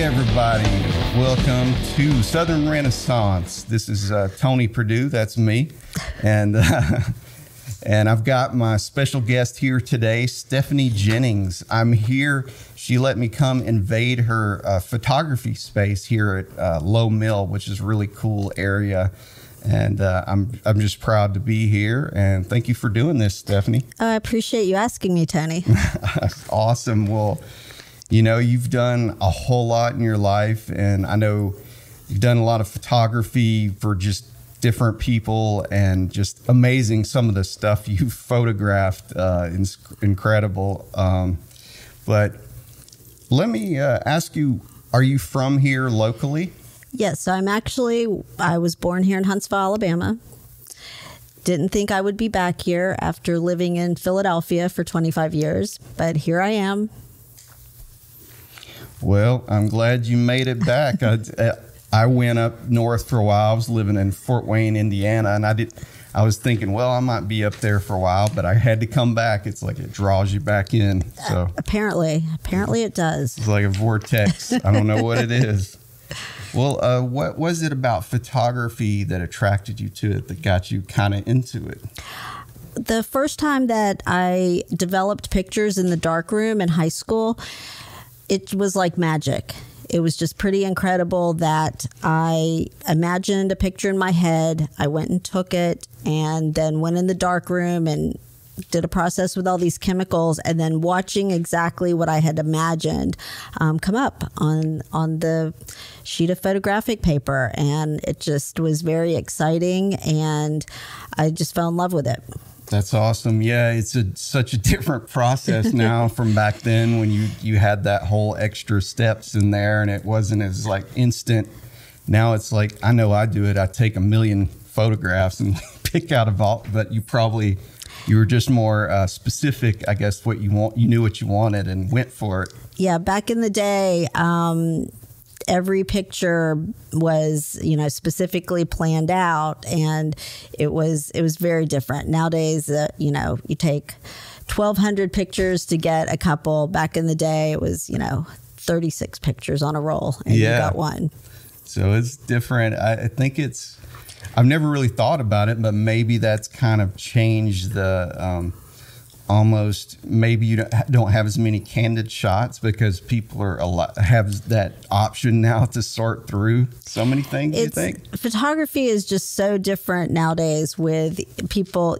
Hey, everybody. Welcome to Southern Renaissance. This is uh, Tony Perdue. That's me. And, uh, and I've got my special guest here today, Stephanie Jennings. I'm here. She let me come invade her uh, photography space here at uh, Lowe Mill, which is a really cool area. And uh, I'm, I'm just proud to be here. And thank you for doing this, Stephanie. Oh, I appreciate you asking me, Tony. awesome. Well, you know, you've done a whole lot in your life, and I know you've done a lot of photography for just different people and just amazing some of the stuff you've photographed. Uh, incredible. Um, but let me uh, ask you are you from here locally? Yes, I'm actually, I was born here in Huntsville, Alabama. Didn't think I would be back here after living in Philadelphia for 25 years, but here I am well, I'm glad you made it back. I, I went up north for a while. I was living in Fort Wayne, Indiana, and I did. I was thinking, well, I might be up there for a while, but I had to come back. It's like it draws you back in. So apparently, apparently it does. It's like a vortex. I don't know what it is. Well, uh, what was it about photography that attracted you to it that got you kind of into it? The first time that I developed pictures in the darkroom in high school, it was like magic. It was just pretty incredible that I imagined a picture in my head. I went and took it and then went in the dark room and did a process with all these chemicals and then watching exactly what I had imagined um, come up on on the sheet of photographic paper and it just was very exciting and I just fell in love with it. That's awesome. Yeah, it's a, such a different process now from back then when you you had that whole extra steps in there and it wasn't as like instant. Now it's like I know I do it. I take a million photographs and pick out a vault, but you probably you were just more uh, specific, I guess, what you want. You knew what you wanted and went for it. Yeah, back in the day, um, every picture was you know specifically planned out and it was it was very different. Nowadays uh, you know you take 1200 pictures to get a couple. Back in the day it was you know 36 pictures on a roll and yeah. you got one. So it's different. I, I think it's i've never really thought about it but maybe that's kind of changed the um, almost maybe you don't have as many candid shots because people are a lot have that option now to sort through so many things it's, you think? photography is just so different nowadays with people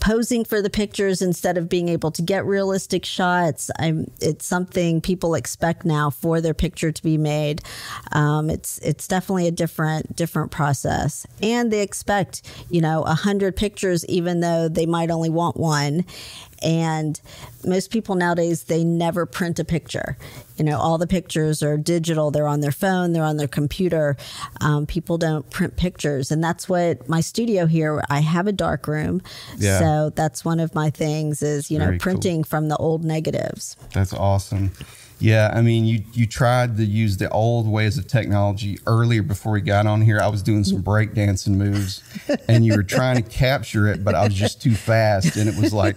posing for the pictures instead of being able to get realistic shots. I'm, it's something people expect now for their picture to be made. Um, it's it's definitely a different different process. And they expect you know a hundred pictures even though they might only want one and most people nowadays, they never print a picture. You know, all the pictures are digital. They're on their phone, they're on their computer. Um, people don't print pictures. And that's what my studio here, I have a dark room. Yeah. So that's one of my things is, you Very know, printing cool. from the old negatives. That's awesome. Yeah, I mean, you you tried to use the old ways of technology earlier before we got on here. I was doing some breakdancing moves, and you were trying to capture it, but I was just too fast, and it was like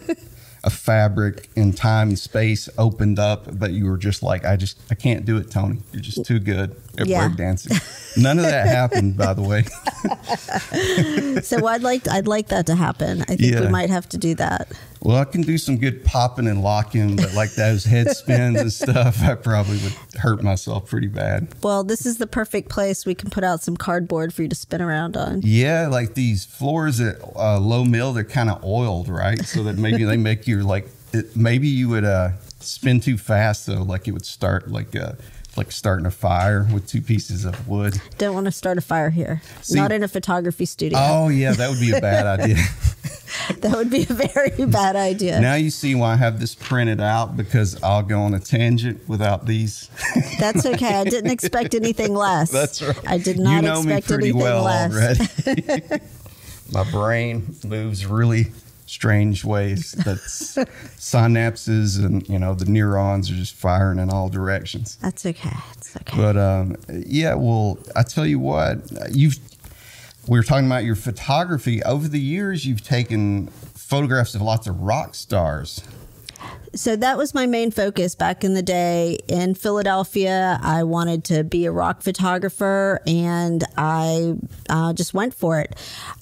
a fabric and time and space opened up, but you were just like, I just, I can't do it, Tony. You're just too good at yeah. breakdancing. None of that happened, by the way. so I'd like, I'd like that to happen. I think yeah. we might have to do that. Well, I can do some good popping and locking, but like those head spins and stuff, I probably would hurt myself pretty bad. Well, this is the perfect place. We can put out some cardboard for you to spin around on. Yeah, like these floors at uh, Lowe Mill, they're kind of oiled, right? So that maybe they make you like, it, maybe you would uh, spin too fast, though, like it would start like a like starting a fire with two pieces of wood. Don't want to start a fire here. See, Not in a photography studio. Oh yeah, that would be a bad idea. that would be a very bad idea. Now you see why I have this printed out because I'll go on a tangent without these. That's okay. I didn't expect anything less. That's right. I did not you know expect me pretty anything well less. already. My brain moves really strange ways. That's synapses and you know the neurons are just firing in all directions. That's okay. It's okay. But um, yeah, well, I tell you what, you've we were talking about your photography over the years. You've taken photographs of lots of rock stars. So that was my main focus back in the day in Philadelphia. I wanted to be a rock photographer, and I uh, just went for it.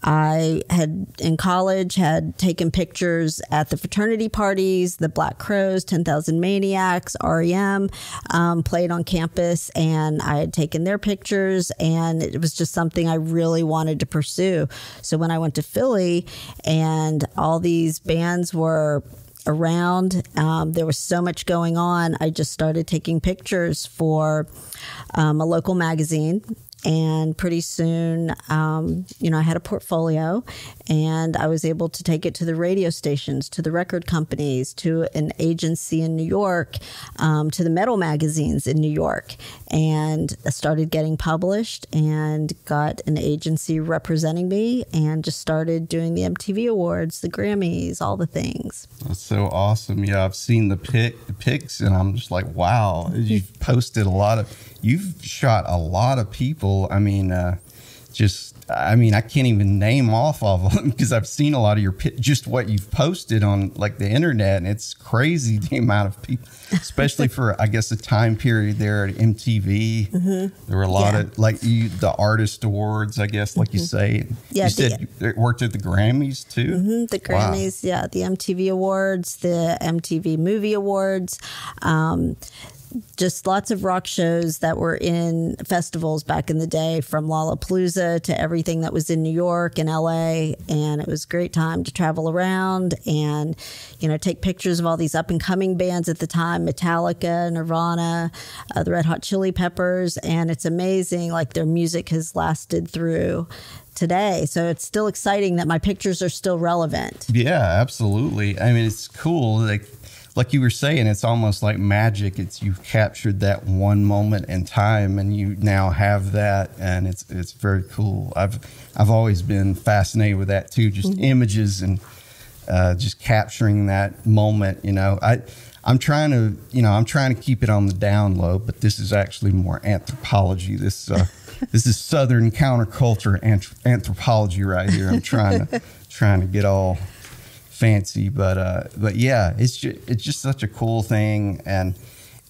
I had in college had taken pictures at the fraternity parties, the Black Crowes, Ten Thousand Maniacs, REM, um, played on campus, and I had taken their pictures, and it was just something I really wanted to pursue. So when I went to Philly, and all these bands were around. Um, there was so much going on. I just started taking pictures for um, a local magazine and pretty soon, um, you know, I had a portfolio and I was able to take it to the radio stations, to the record companies, to an agency in New York, um, to the metal magazines in New York. And started getting published and got an agency representing me and just started doing the MTV Awards, the Grammys, all the things. That's so awesome. Yeah, I've seen the pic the pics and I'm just like, wow, you've posted a lot of you've shot a lot of people. I mean, uh, just I mean, I can't even name off of them because I've seen a lot of your just what you've posted on like the internet, and it's crazy the amount of people, especially for I guess the time period there at MTV. Mm-hmm. There were a lot yeah. of like you, the artist awards, I guess, like mm-hmm. you say. Yeah, you said the, you worked at the Grammys too. Mm-hmm, the Grammys, wow. yeah, the MTV Awards, the MTV Movie Awards. Um, just lots of rock shows that were in festivals back in the day, from Lollapalooza to everything that was in New York and LA. And it was a great time to travel around and, you know, take pictures of all these up and coming bands at the time Metallica, Nirvana, uh, the Red Hot Chili Peppers. And it's amazing, like, their music has lasted through today. So it's still exciting that my pictures are still relevant. Yeah, absolutely. I mean, it's cool. Like, like you were saying, it's almost like magic. It's you've captured that one moment in time, and you now have that, and it's it's very cool. I've I've always been fascinated with that too, just mm-hmm. images and uh, just capturing that moment. You know, I I'm trying to you know I'm trying to keep it on the down low, but this is actually more anthropology. This uh, this is Southern counterculture anthropology right here. I'm trying to trying to get all fancy, but uh, but yeah, it's just, it's just such a cool thing, and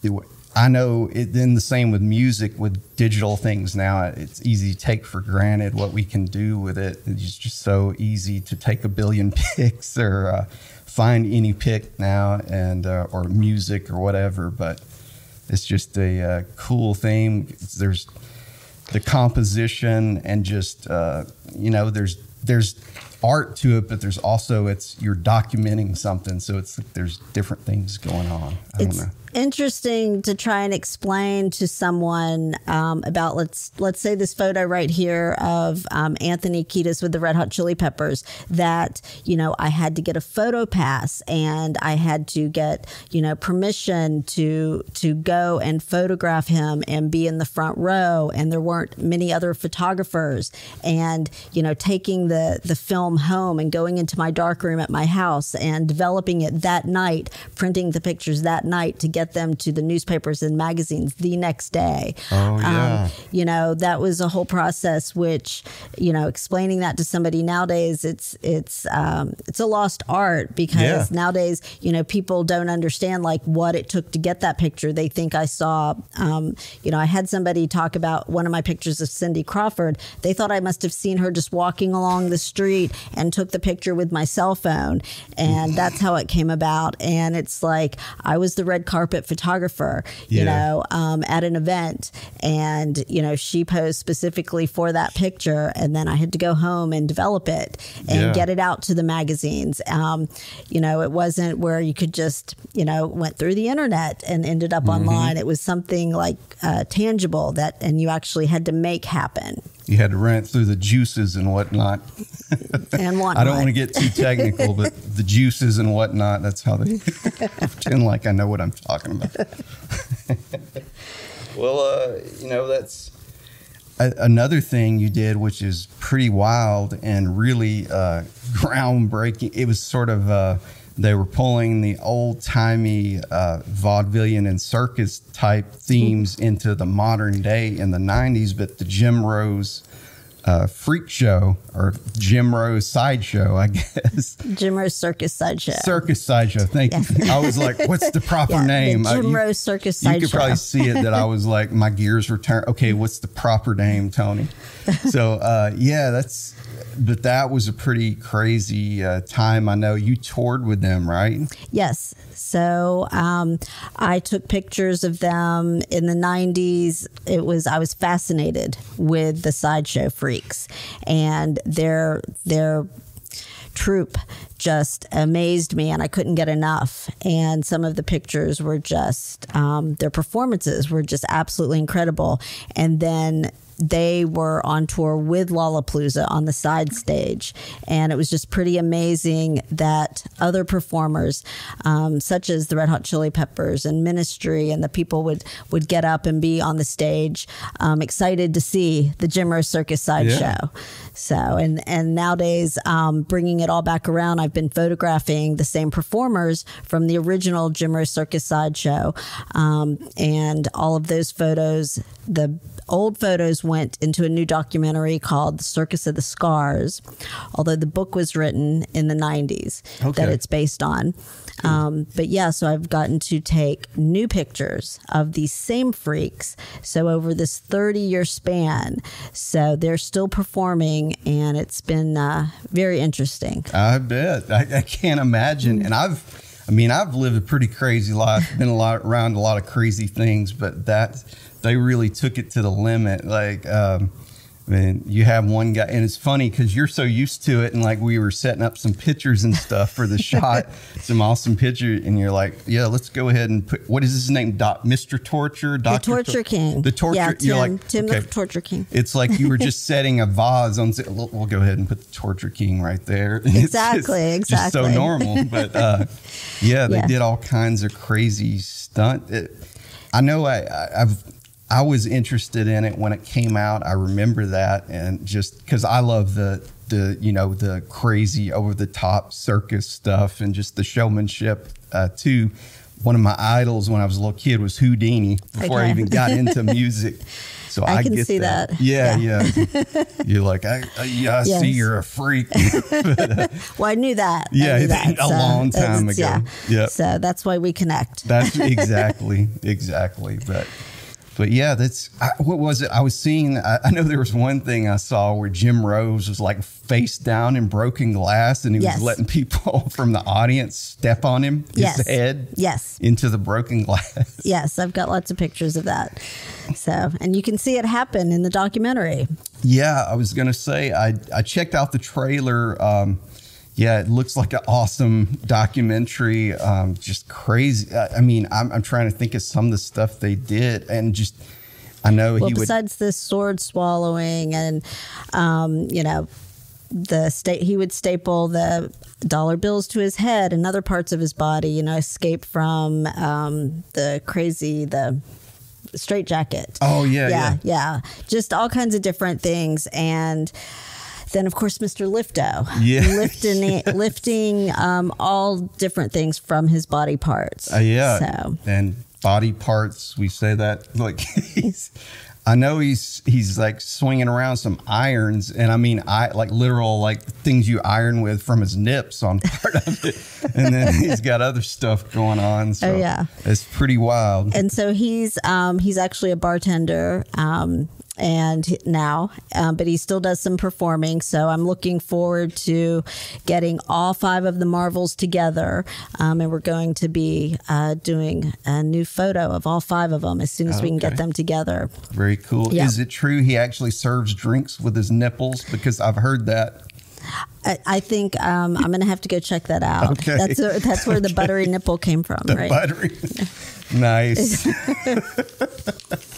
it, I know it, then the same with music with digital things now. It's easy to take for granted what we can do with it. It's just so easy to take a billion pics or uh, find any pic now and uh, or music or whatever. But it's just a uh, cool thing. There's the composition and just uh, you know there's there's art to it, but there's also it's you're documenting something, so it's like there's different things going on. I it's, don't know interesting to try and explain to someone um, about let's let's say this photo right here of um, Anthony Kiedis with the Red Hot Chili Peppers that you know I had to get a photo pass and I had to get you know permission to to go and photograph him and be in the front row. And there weren't many other photographers. And you know taking the the film home and going into my darkroom at my house and developing it that night printing the pictures that night to get get them to the newspapers and magazines the next day. Oh, yeah. Um, you know, that was a whole process, which, you know, explaining that to somebody nowadays, it's, it's, um, it's a lost art because yeah. nowadays, you know, people don't understand like what it took to get that picture. They think I saw, um, you know, I had somebody talk about one of my pictures of Cindy Crawford. They thought I must have seen her just walking along the street and took the picture with my cell phone. And that's how it came about. And it's like I was the red carpet carpet photographer, you yeah. know, um, at an event. And, you know, she posed specifically for that picture. And then I had to go home and develop it and yeah. get it out to the magazines. Um, you know, it wasn't where you could just, you know, went through the internet and ended up mm-hmm. online. It was something like uh, tangible that, and you actually had to make happen you had to run it through the juices and whatnot. and whatnot. I don't want to get too technical, but the juices and whatnot, that's how they pretend like I know what I'm talking about. well, uh, you know, that's a- another thing you did, which is pretty wild and really uh, groundbreaking. It was sort of. Uh, they were pulling the old timey uh, vaudevillian and circus type themes into the modern day in the 90s, but the Jim Rose uh, freak show or Jim Rose sideshow, I guess. Jim Rose Circus Sideshow. Circus sideshow. Thank you. I was like, what's the proper Yeah, the name? Uh, Jim you- Rose Circus Sideshow. You could probably see it that I was like, my gears were turning. Okay, what's the proper name, Tony? So, uh, yeah, that's, but that was a pretty crazy uh, time. I know you toured with them, right? Yes. So um, I took pictures of them in the 90s. It was I was fascinated with the sideshow freaks and their their troupe just amazed me and I couldn't get enough. And some of the pictures were just, um, their performances were just absolutely incredible. And then they were on tour with Lollapalooza on the side stage. And it was just pretty amazing that other performers, um, such as the Red Hot Chili Peppers and Ministry, and the people would, would get up and be on the stage, um, excited to see the Jim Rose Circus sideshow. Yeah. So, and and nowadays, um, bringing it all back around, I've been photographing the same performers from the original Jim Rose Circus sideshow, um, and all of those photos, the old photos went into a new documentary called The Circus of the Scars, although the book was written in the 90s that it's based on. Um, but yeah, so I've gotten to take new pictures of these same freaks. So over this 30 year span, so they're still performing, and it's been uh, very interesting. I bet. I, I can't imagine. And I've, I mean, I've lived a pretty crazy life, been a lot around a lot of crazy things, but that they really took it to the limit. Like, um, Mean, you have one guy, and it's funny because you're so used to it, and like we were setting up some pictures and stuff for the shot, some awesome picture, and you're like, yeah, let's go ahead and put what is his name, Doc, Mr. Torture, The Doctor Torture King. the Torture. Yeah, Tim, you're like, Tim okay. the Torture King. It's like you were just setting a vase on. We'll, we'll go ahead and put the Torture King right there. Exactly, it's Exactly, just- Just so normal, but uh, yeah, they Yeah. did all kinds of crazy stunt. It, I know I, I, I've. I was interested in it when it came out. I remember that, and just because I love the the you know the crazy over the top circus stuff and just the showmanship uh, too. One of my idols when I was a little kid was Houdini before I even got into music. So I, I can get see that. Yeah, yeah. You're like, I, I, yeah, I Yes. see you're a freak. Well, I knew that. Yeah, knew that. a long time ago. Yeah. Yep. So that's why we connect. That's exactly, exactly. But, but yeah, that's I, what was it? I was seeing. I, I know there was one thing I saw where Jim Rose was like face down in broken glass, and he Yes. was letting people from the audience step on him, his Yes. head, Yes. into the broken glass. Yes, I've got lots of pictures of that. So, and you can see it happen in the documentary. Yeah, I was gonna say I I checked out the trailer. Um, yeah, it looks like an awesome documentary. Um, just crazy. I, I mean, I'm I'm trying to think of some of the stuff they did, and just I know Well, he would. besides this sword swallowing and, um, you know, the state he would staple the dollar bills to his head and other parts of his body. You know, escape from um, the crazy the straight jacket. Oh, yeah, yeah, yeah. Just all kinds of different things and. Then of course, Mr. Lifto, Yeah. lifting lifting um, all different things from his body parts. Uh, yeah, So and body parts. We say that like he's. I know he's he's like swinging around some irons, and I mean I like literal like things you iron with from his nips on part of it, and then he's got other stuff going on. So Oh, yeah. it's pretty wild. and so he's um, he's actually a bartender um, and now um, but he still does some performing so i'm looking forward to getting all five of the marvels together um, and we're going to be uh, doing a new photo of all five of them as soon as we can get them together Very cool. Yeah. Is it true he actually serves drinks with his nipples? Because I've heard that. I, I think um, I'm going to have to go check that out. Okay. That's where- that's where the buttery nipple came from, The right? buttery. nice.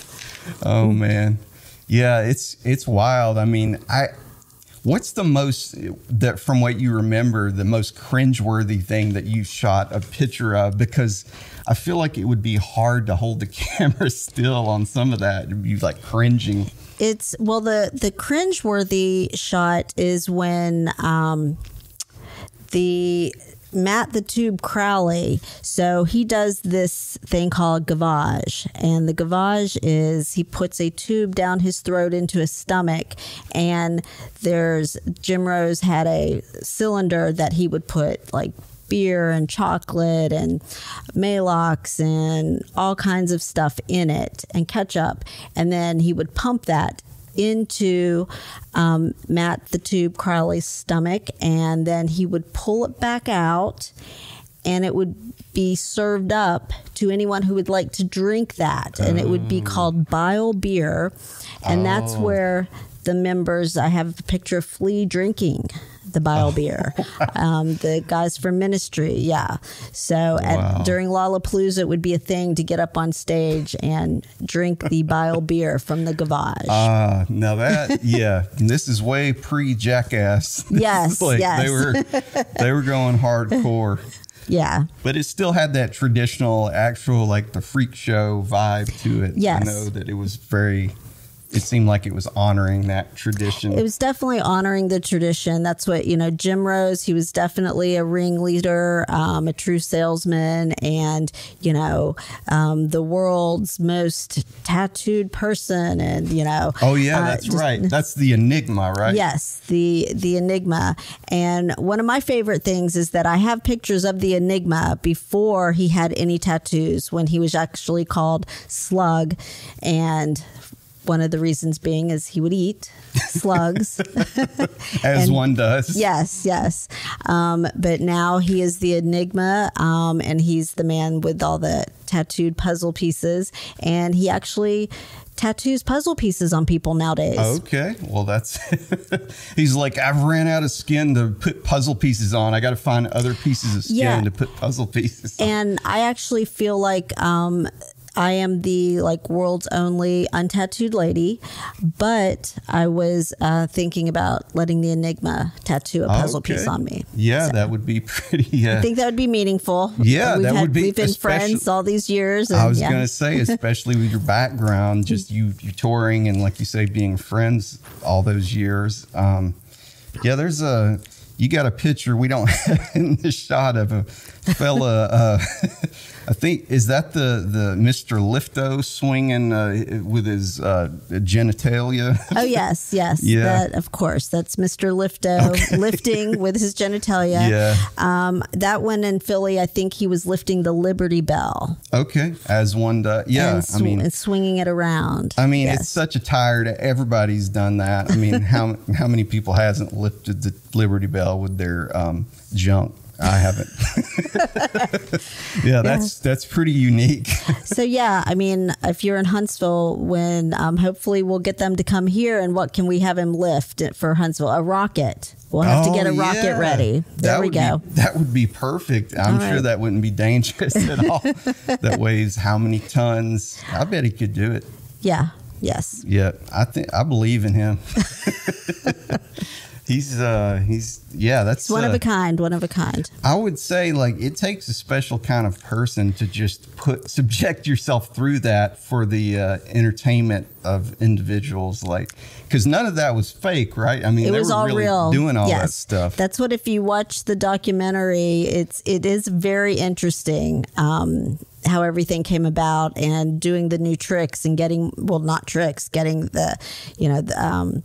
oh man. Yeah, it's it's wild. I mean, I what's the most that from what you remember, the most cringeworthy thing that you shot a picture of? Because I feel like it would be hard to hold the camera still on some of that. You'd be like cringing. It's well the the cringeworthy shot is when um, the Matt the Tube Crowley, so he does this thing called gavage. And the gavage is he puts a tube down his throat into his stomach. And there's Jim Rose had a cylinder that he would put like beer and chocolate and Maalox and all kinds of stuff in it and ketchup. And then he would pump that into um, Matt the Tube Crowley's stomach, and then he would pull it back out, and it would be served up to anyone who would like to drink that, and it would be called bile beer, and that's where the members. I have a picture of Flea drinking the bile beer. Um, the guys from Ministry, yeah. So at, Wow. during Lollapalooza, it would be a thing to get up on stage and drink the bile beer from the gavage. Ah, now that yeah, this is way pre Jackass. Yes, like yes. They were they were going hardcore, yeah. but it still had that traditional, actual like the freak show vibe to it. Yes. I know that it was very. It seemed like it was honoring that tradition. It was definitely honoring the tradition. That's what, you know, Jim Rose, he was definitely a ringleader, um, a true salesman, and, you know, um, the world's most tattooed person. And, you know, oh yeah, uh, that's just- right. That's the enigma, right? Yes, the the Enigma. And one of my favorite things is that I have pictures of the Enigma before he had any tattoos when he was actually called Slug and one of the reasons being is he would eat slugs. as and- one does. yes, yes. Um, but now he is the Enigma, um, and he's the man with all the tattooed puzzle pieces. And he actually tattoos puzzle pieces on people nowadays. Okay, well that's he's like I've ran out of skin to put puzzle pieces on. I got to find other pieces of skin Yeah. to put puzzle pieces. on. and I actually feel like um, I am the like world's only untattooed lady, but I was uh, thinking about letting the Enigma tattoo a puzzle Okay. piece on me. Yeah, that would be pretty. Uh, I think that would be meaningful. Yeah, we've that would be- We've been friends all these years. And I was yeah. gonna say, especially with your background, just you you touring and like you say, being friends all those years. Um, yeah, there's a you got a picture we don't have in the shot of a fella. Uh, I think is that the the Mister Lifto swinging uh, with his uh, genitalia. Oh yes, yes. Yeah. That of course. That's Mr. Lifto lifting with his genitalia. Yeah. Um, that one in Philly, I think he was lifting the Liberty Bell. okay, as one does. Yeah, sw- I mean, and swinging it around. I mean, Yes. it's such a tired. Everybody's done that. I mean, how how many people hasn't lifted the Liberty Bell with their um, junk? I haven't. yeah, that's that's pretty unique. so yeah, I mean, if you're in Huntsville, when um, hopefully we'll get them to come here, and what can we have him lift for Huntsville? A rocket. We'll have to get a Oh, rocket yeah. ready. There That we go. Be, that would be perfect. I'm All sure right. that wouldn't be dangerous at all. that weighs how many tons? I bet he could do it. yeah. Yes. Yeah, I think I believe in him. he's uh he's yeah that's one of uh, a kind. One of a kind. I would say like it takes a special kind of person to just put subject yourself through that for the uh, entertainment of individuals, like because none of that was fake, right? I mean, It they was were all really real. doing all that stuff. That's what if you watch the documentary, it's it is very interesting. Um, how everything came about and doing the new tricks and getting well not tricks getting the you know the, um,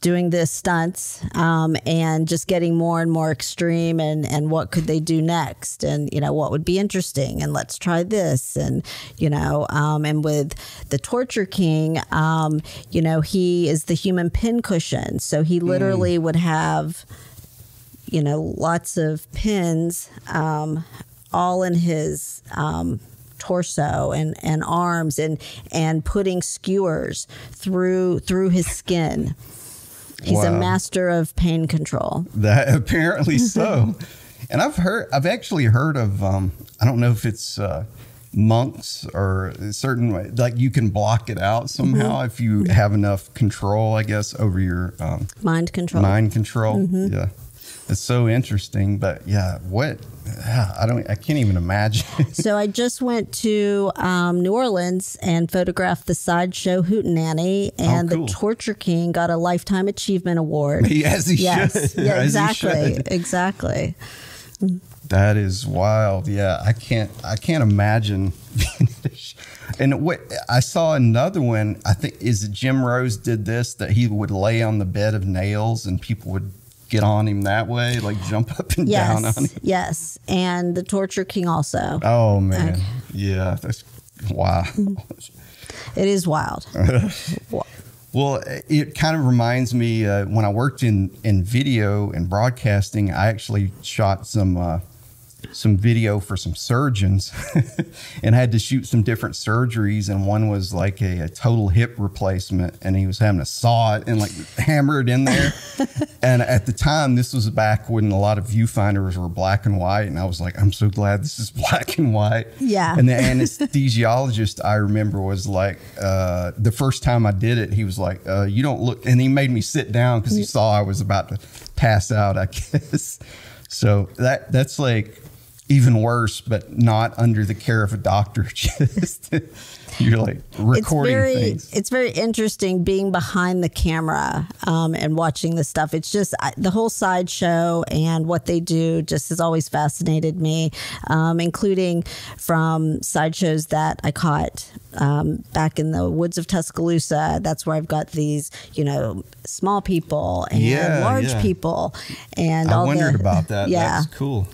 doing the stunts um, and just getting more and more extreme and and what could they do next? And you know what would be interesting? And let's try this. And you know um, and with the torture king um, you know he is the human pincushion. So he literally would have you know lots of pins um, all in his um, torso and, and arms and and putting skewers through through his skin. He's a master of pain control. That apparently so. and I've heard, I've actually heard of, um, I don't know if it's uh, monks or certain way, like you can block it out somehow Mm-hmm. if you have enough control, I guess, over your um, Mind control. mind control. Mm-hmm. Yeah. It's so interesting, but yeah, what? I don't. I can't even imagine. So I just went to um, New Orleans and photographed the sideshow Hootenanny, and Oh, cool. the Torture King got a Lifetime Achievement Award. He- as he yes, should. yeah, exactly, exactly. That is wild. Yeah, I can't. I can't imagine. and what I saw another one. I think is Jim Rose did this that he would lay on the bed of nails and people would get on him that way, like jump up and yes, down on him. Yes, and the Torture King also. Oh man, okay. yeah, that's wow. It is wild. Well, it kind of reminds me uh, when I worked in, in video and broadcasting, I actually shot some uh, some video for some surgeons and had to shoot some different surgeries. And one was like a, a, total hip replacement, and he was having to saw it and like hammer it in there. and at the time, this was back when a lot of viewfinders were black and white. And I was like, I'm so glad this is black and white. Yeah. And the anesthesiologist I remember was like, uh, the first time I did it, he was like, uh, You don't look, and he made me sit down because he saw I was about to pass out, I guess. So that that's like even worse, but not under the care of a doctor. Just you're like recording it's very, things. It's very interesting being behind the camera um, and watching this stuff. It's just I, the whole sideshow and what they do just has always fascinated me, um, including from sideshows that I caught um, back in the woods of Tuscaloosa. That's where I've got these, you know, small people and yeah, large yeah. people, and I all wondered the, about that. Yeah, that's cool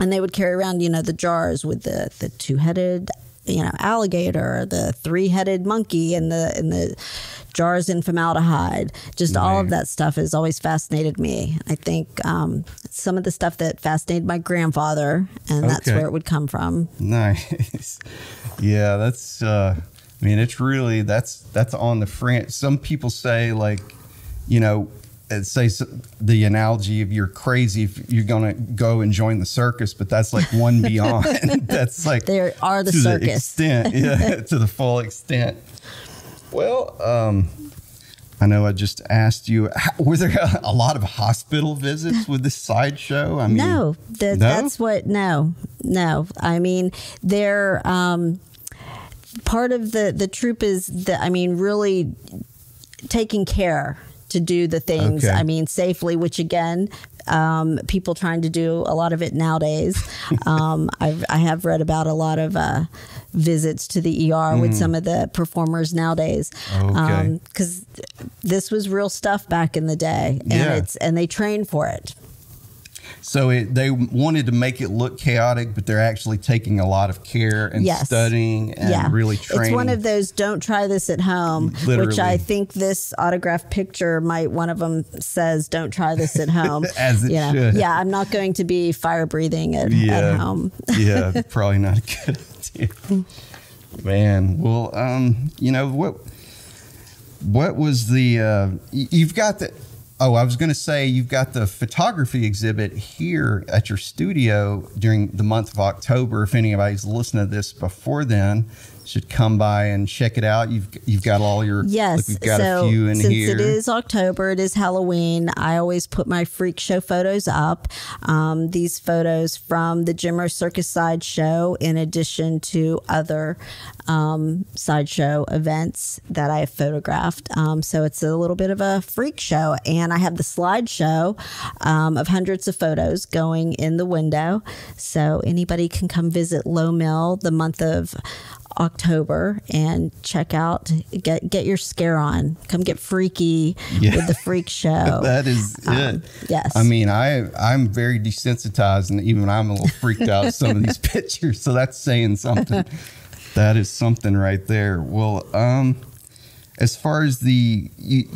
and they would carry around, you know, the jars with the the two headed, you know, alligator, the three headed monkey, and the and the jars in formaldehyde. Just all of that stuff has always fascinated me. I think um, some of the stuff that fascinated my grandfather, and that's okay. where it would come from. Nice. Yeah, that's. Uh, I mean, it's really that's that's on the front. Some people say like, you know, say the analogy of you're crazy if you're going to go and join the circus, but that's like one beyond. that's like there are the to circus the extent, yeah, to the full extent. Well, um, I know I just asked you, were there a, lot of hospital visits with this sideshow? I mean, no, the, no, that's what, no, no. I mean, they're, um, part of the, the troupe is that, I mean, really taking care to do the things, okay. I mean, safely, which again, um, people trying to do a lot of it nowadays. Um, I've, I have read about a lot of uh, visits to the ER mm. with some of the performers nowadays. Because um, this was real stuff back in the day, and yeah. it's and they train for it. So it, they wanted to make it look chaotic, but they're actually taking a lot of care and yes. studying and yeah. really training. It's one of those don't try this at home, Literally. which I think this autograph picture might one of them says don't try this at home. As it you should. Yeah, I'm not going to be fire breathing at, yeah. at home. yeah, probably not a good idea. Man, well, um, you know what? What was the? Uh, you've got the Oh, I was going to say you've got the photography exhibit here at your studio during the month of October. If anybody's listening to this before then, should come by and check it out. You've you've got all your yes. we've got so a few in since here. it is October, it is Halloween. I always put my freak show photos up. Um, these photos from the Jimmer Circus Sideshow, in addition to other um, sideshow events that I have photographed. Um, so it's a little bit of a freak show, and I have the slideshow um, of hundreds of photos going in the window. So anybody can come visit Lowe Mill the month of October and check out get get your scare on. Come get freaky yeah. with the freak show. that is um. Yes. I mean, I I'm very desensitized and even I'm a little freaked out some of these pictures. So that's saying something. that is something right there. Well, um as far as the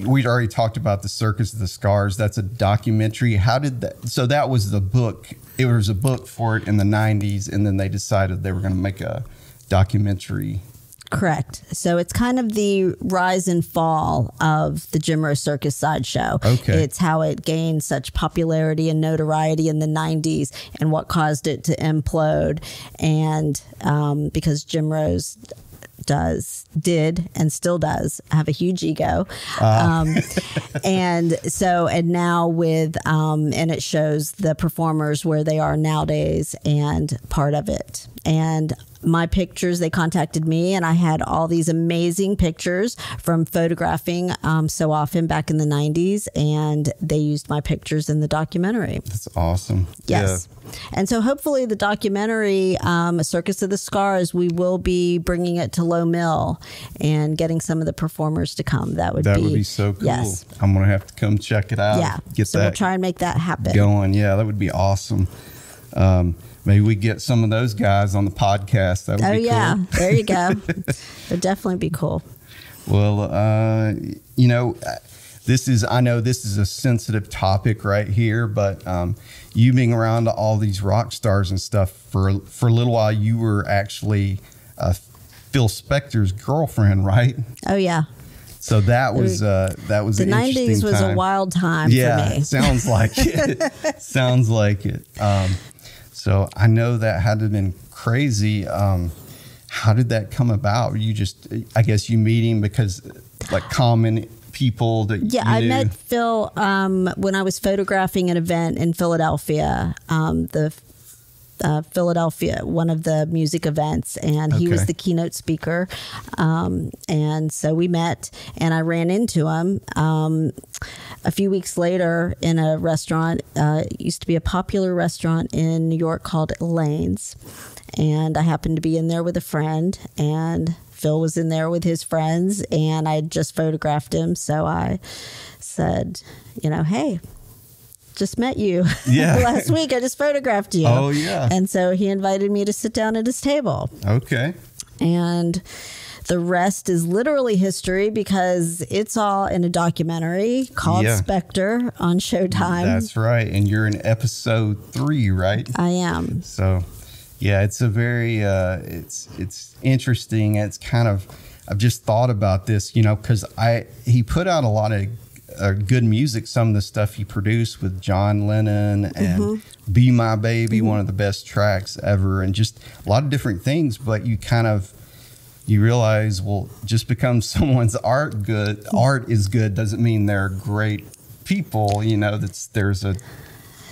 we'd already talked about the circus of the scars that's a documentary how did that so that was the book it was a book for it in the 90s and then they decided they were going to make a documentary. Correct. So it's kind of the rise and fall of the Jim Rose Circus Sideshow. Okay. It's how it gained such popularity and notoriety in the 90s and what caused it to implode. And um, because Jim Rose does did and still does have a huge ego uh. um, and so and now with um, and it shows the performers where they are nowadays and part of it and my pictures they contacted me and i had all these amazing pictures from photographing um, so often back in the 90s and they used my pictures in the documentary That's awesome. yes and so hopefully the documentary um, circus of the scars we will be bringing it to Lowe Mill and getting some of the performers to come that would Yeah. That be would be so cool. yes I'm gonna have to come check it out. yeah Get so that we'll try and make that happen going. Yeah, that would be awesome. Um, maybe we get some of those guys on the podcast. That would oh yeah cool. there you go it'd definitely be cool Well, uh, you know, this is, I know this is a sensitive topic right here, but um, you being around all these rock stars and stuff for, for a little while, you were actually uh, Phil Spector's girlfriend, right? oh yeah So that was, uh, that was the 90s was time. a wild time yeah, for me sounds like it. sounds like it. Um, so I know that had to have been crazy. Um, how did that come about? You just, I guess you meet him because like common people that Yeah, I met Phil um, when I was photographing an event in Philadelphia, um, the uh, Philadelphia, one of the music events, and he was the keynote speaker. Um, and so we met, and I ran into him um, a few weeks later in a restaurant. Uh, used to be a popular restaurant in New York called Elaine's, and I happened to be in there with a friend, and Phil was in there with his friends, and I just photographed him. So I said, you know, hey, just met you Yeah. last week. I just photographed you. Oh, yeah. And so he invited me to sit down at his table. Okay. And the rest is literally history because it's all in a documentary called Yeah. Spector on Showtime. That's right. And you're in episode three, right? I am. So, yeah, it's a very uh, it's it's interesting. It's kind of I've just thought about this, you know, because I he put out a lot of uh, good music. Some of the stuff he produced with John Lennon and "Be My Baby," one of the best tracks ever, and just a lot of different things. But you kind of you realize, well, just because someone's art good, art is good, doesn't mean they're great people. You know, that's there's a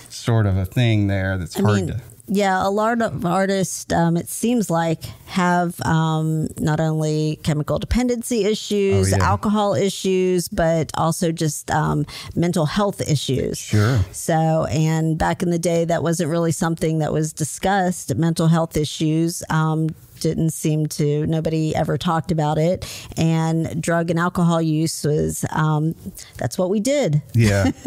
sort of a thing there that's I hard mean, to. Yeah, a lot of artists, um, it seems like, have um, not only chemical dependency issues, Oh, yeah. alcohol issues, but also just um, mental health issues. Sure. So, and back in the day, that wasn't really something that was discussed. Mental health issues um, didn't seem to, nobody ever talked about it. And drug and alcohol use was, um, that's what we did. Yeah.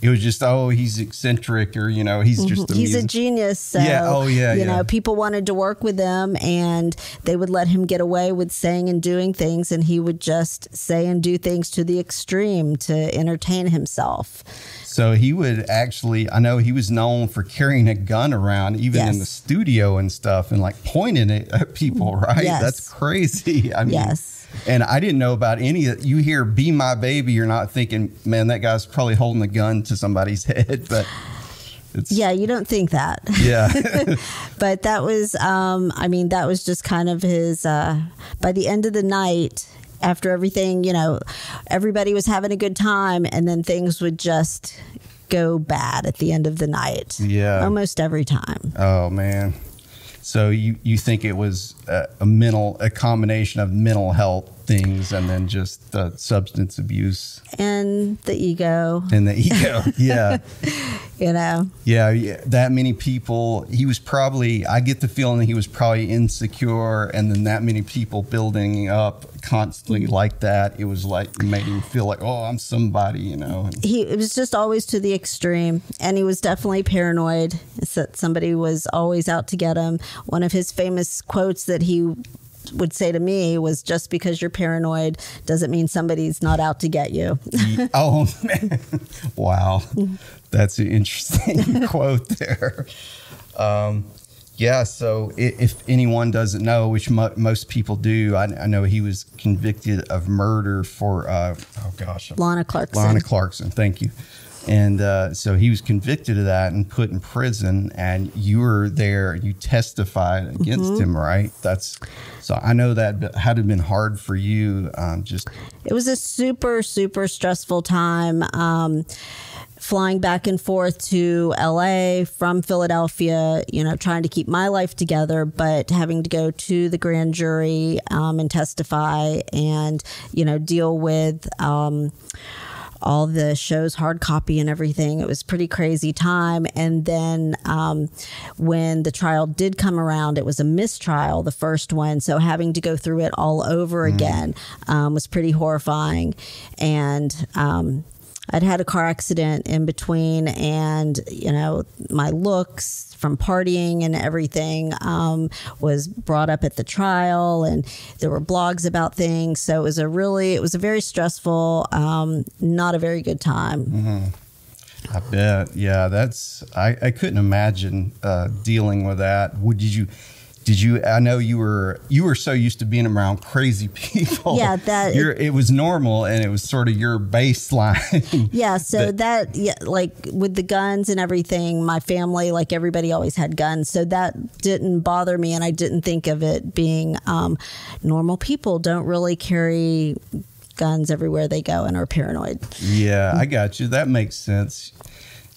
it was just, oh, he's eccentric or, you know, he's just a He's a genius. So, Yeah, oh, yeah, You yeah. know, people wanted to work with him and they would let him get away with saying and doing things. And he would just say and do things to the extreme to entertain himself. So he would actually, I know he was known for carrying a gun around, even in the studio and stuff, and like pointing it at people, mm-hmm. right? Yes. That's crazy. I mean, Yes. And I didn't know about any of You hear Be My Baby, you're not thinking, man, that guy's probably holding a gun to somebody's head, but it's, Yeah, you don't think that. yeah. but that was um i mean that was just kind of his uh by the end of the night after everything you know everybody was having a good time and then things would just go bad at the end of the night Yeah. almost every time oh, man. So you, you think it was a, a mental, a combination of mental health things and then just uh, substance abuse and the ego and the ego. yeah. you know Yeah, yeah, that many people. He was probably. I get the feeling that he was probably insecure, and then that many people building up constantly mm-hmm. like that. It was like made him feel like, oh, I'm somebody, you know. he it was just always to the extreme and he was definitely paranoid that somebody was always out to get him one of his famous quotes that he would say to me was just because you're paranoid doesn't mean somebody's not out to get you oh man, wow, mm-hmm. That's an interesting quote there. Um, yeah, so if anyone doesn't know, which mo- most people do, I, I know he was convicted of murder for. Uh, oh gosh, lana clarkson Lana Clarkson, thank you. And uh, so he was convicted of that and put in prison. And you were there, you testified against Mm-hmm. him, right? That's so I know that had to have been hard for you. Um, just it was a super super stressful time um, flying back and forth to LA from Philadelphia, you know, trying to keep my life together, but having to go to the grand jury um, and testify and, you know, deal with. Um, all the shows hard copy and everything. It was pretty crazy time. And then um, when the trial did come around, it was a mistrial, the first one. So having to go through it all over again um, was pretty horrifying. And um, I'd had a car accident in between, and you know my looks from partying and everything um, was brought up at the trial, and there were blogs about things. So it was a really, it was a very stressful, um, not a very good time. I bet. Yeah, that's. I, I couldn't imagine uh, dealing with that. Would you? Did you? I know you were. You were so used to being around crazy people. Yeah, that- You're, it was normal, and it was sort of your baseline. Yeah, so But- that yeah, like with the guns and everything, my family, like everybody, always had guns, so that didn't bother me, and I didn't think of it being um, normal. People don't really carry guns everywhere they go and are paranoid. yeah, I got you. That makes sense.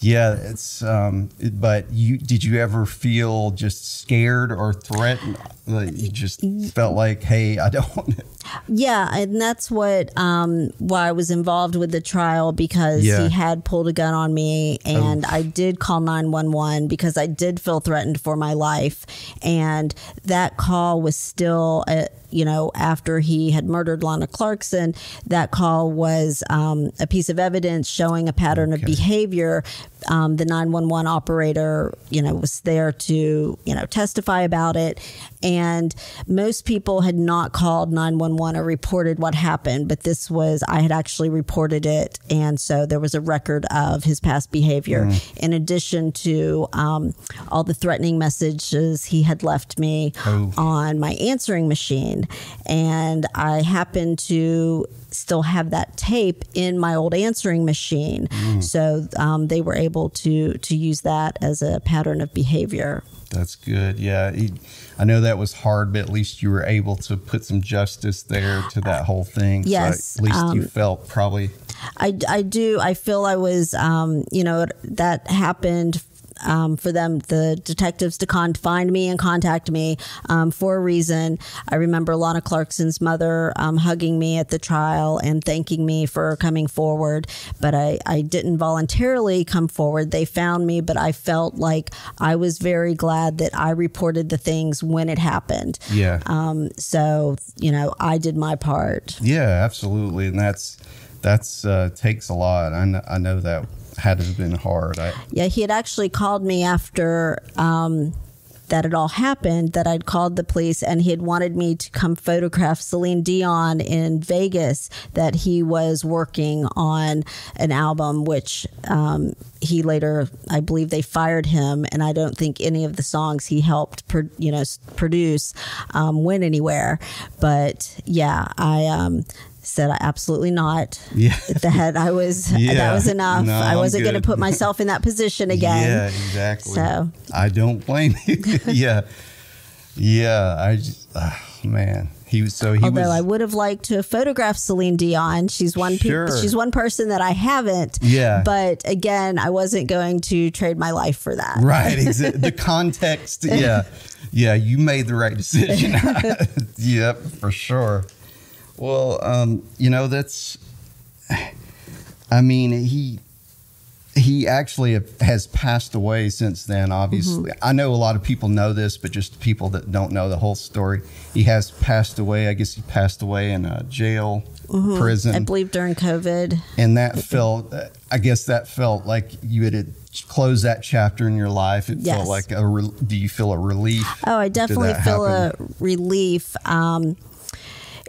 Yeah, it's. Um, it- but you did you ever feel just scared or threatened? Like you just felt like, hey, I don't. Yeah, and that's what um, why I was involved with the trial because Yeah. he had pulled a gun on me, and I did call nine one one because I did feel threatened for my life, and that call was still. Uh, you know, after he had murdered Lana Clarkson, that call was um, a piece of evidence showing a pattern of behavior. Um, the 911 operator, you know, was there to, you know, testify about it. And most people had not called 911 or reported what happened, but this was, I had actually reported it. And so there was a record of his past behavior, in addition to um, all the threatening messages he had left me Oh. on my answering machine. And I happened to still have that tape in my old answering machine. So um, they were able to, to use that as a pattern of behavior. That's good. Yeah. He- I know that was hard, but at least you were able to put some justice there to that whole thing. Yes, So at least you um, felt probably. I, I do. I feel I was, um, you know, that happened um, for them, the detectives to con- find me and contact me um, for a reason. I remember Lana Clarkson's mother um, hugging me at the trial and thanking me for coming forward, but I, I didn't voluntarily come forward. They found me, but I felt like I was very glad that I reported the things when it happened. Yeah. Um, so, you know, I did my part. yeah, absolutely. And that's, that's, uh, takes a lot. I know, I know that had have been hard. I, Yeah, he had actually called me after um, that it all happened. That I'd called the police, and he had wanted me to come photograph Celine Dion in Vegas. That he was working on an album, which um, he later, I believe, they fired him, and I don't think any of the songs he helped, pro- you know, produce um, went anywhere. But yeah, I. Um, Said I absolutely not. Yeah. that I was that was enough. No, I wasn't going to put myself in that position again. Yeah, exactly. So- I don't blame you. yeah. Yeah. I just, oh, man. He was, so he Although was. I would have liked to photograph Celine Dion. She's one pe- Sure. she's one person that I haven't. Yeah. But again, I wasn't going to trade my life for that. Right. Exa- the context. Yeah. Yeah. You made the right decision. yep, for sure. Well, um, you know, that's, I mean, he, he actually has passed away since then, obviously. I know a lot of people know this, but just people that don't know the whole story. He has passed away. I guess he passed away in a jail, prison I believe during COVID. and that felt i guess that felt like you had closed that chapter in your life it Yes. felt like a re- do you feel a relief Oh, I definitely feel happen? a relief. Um,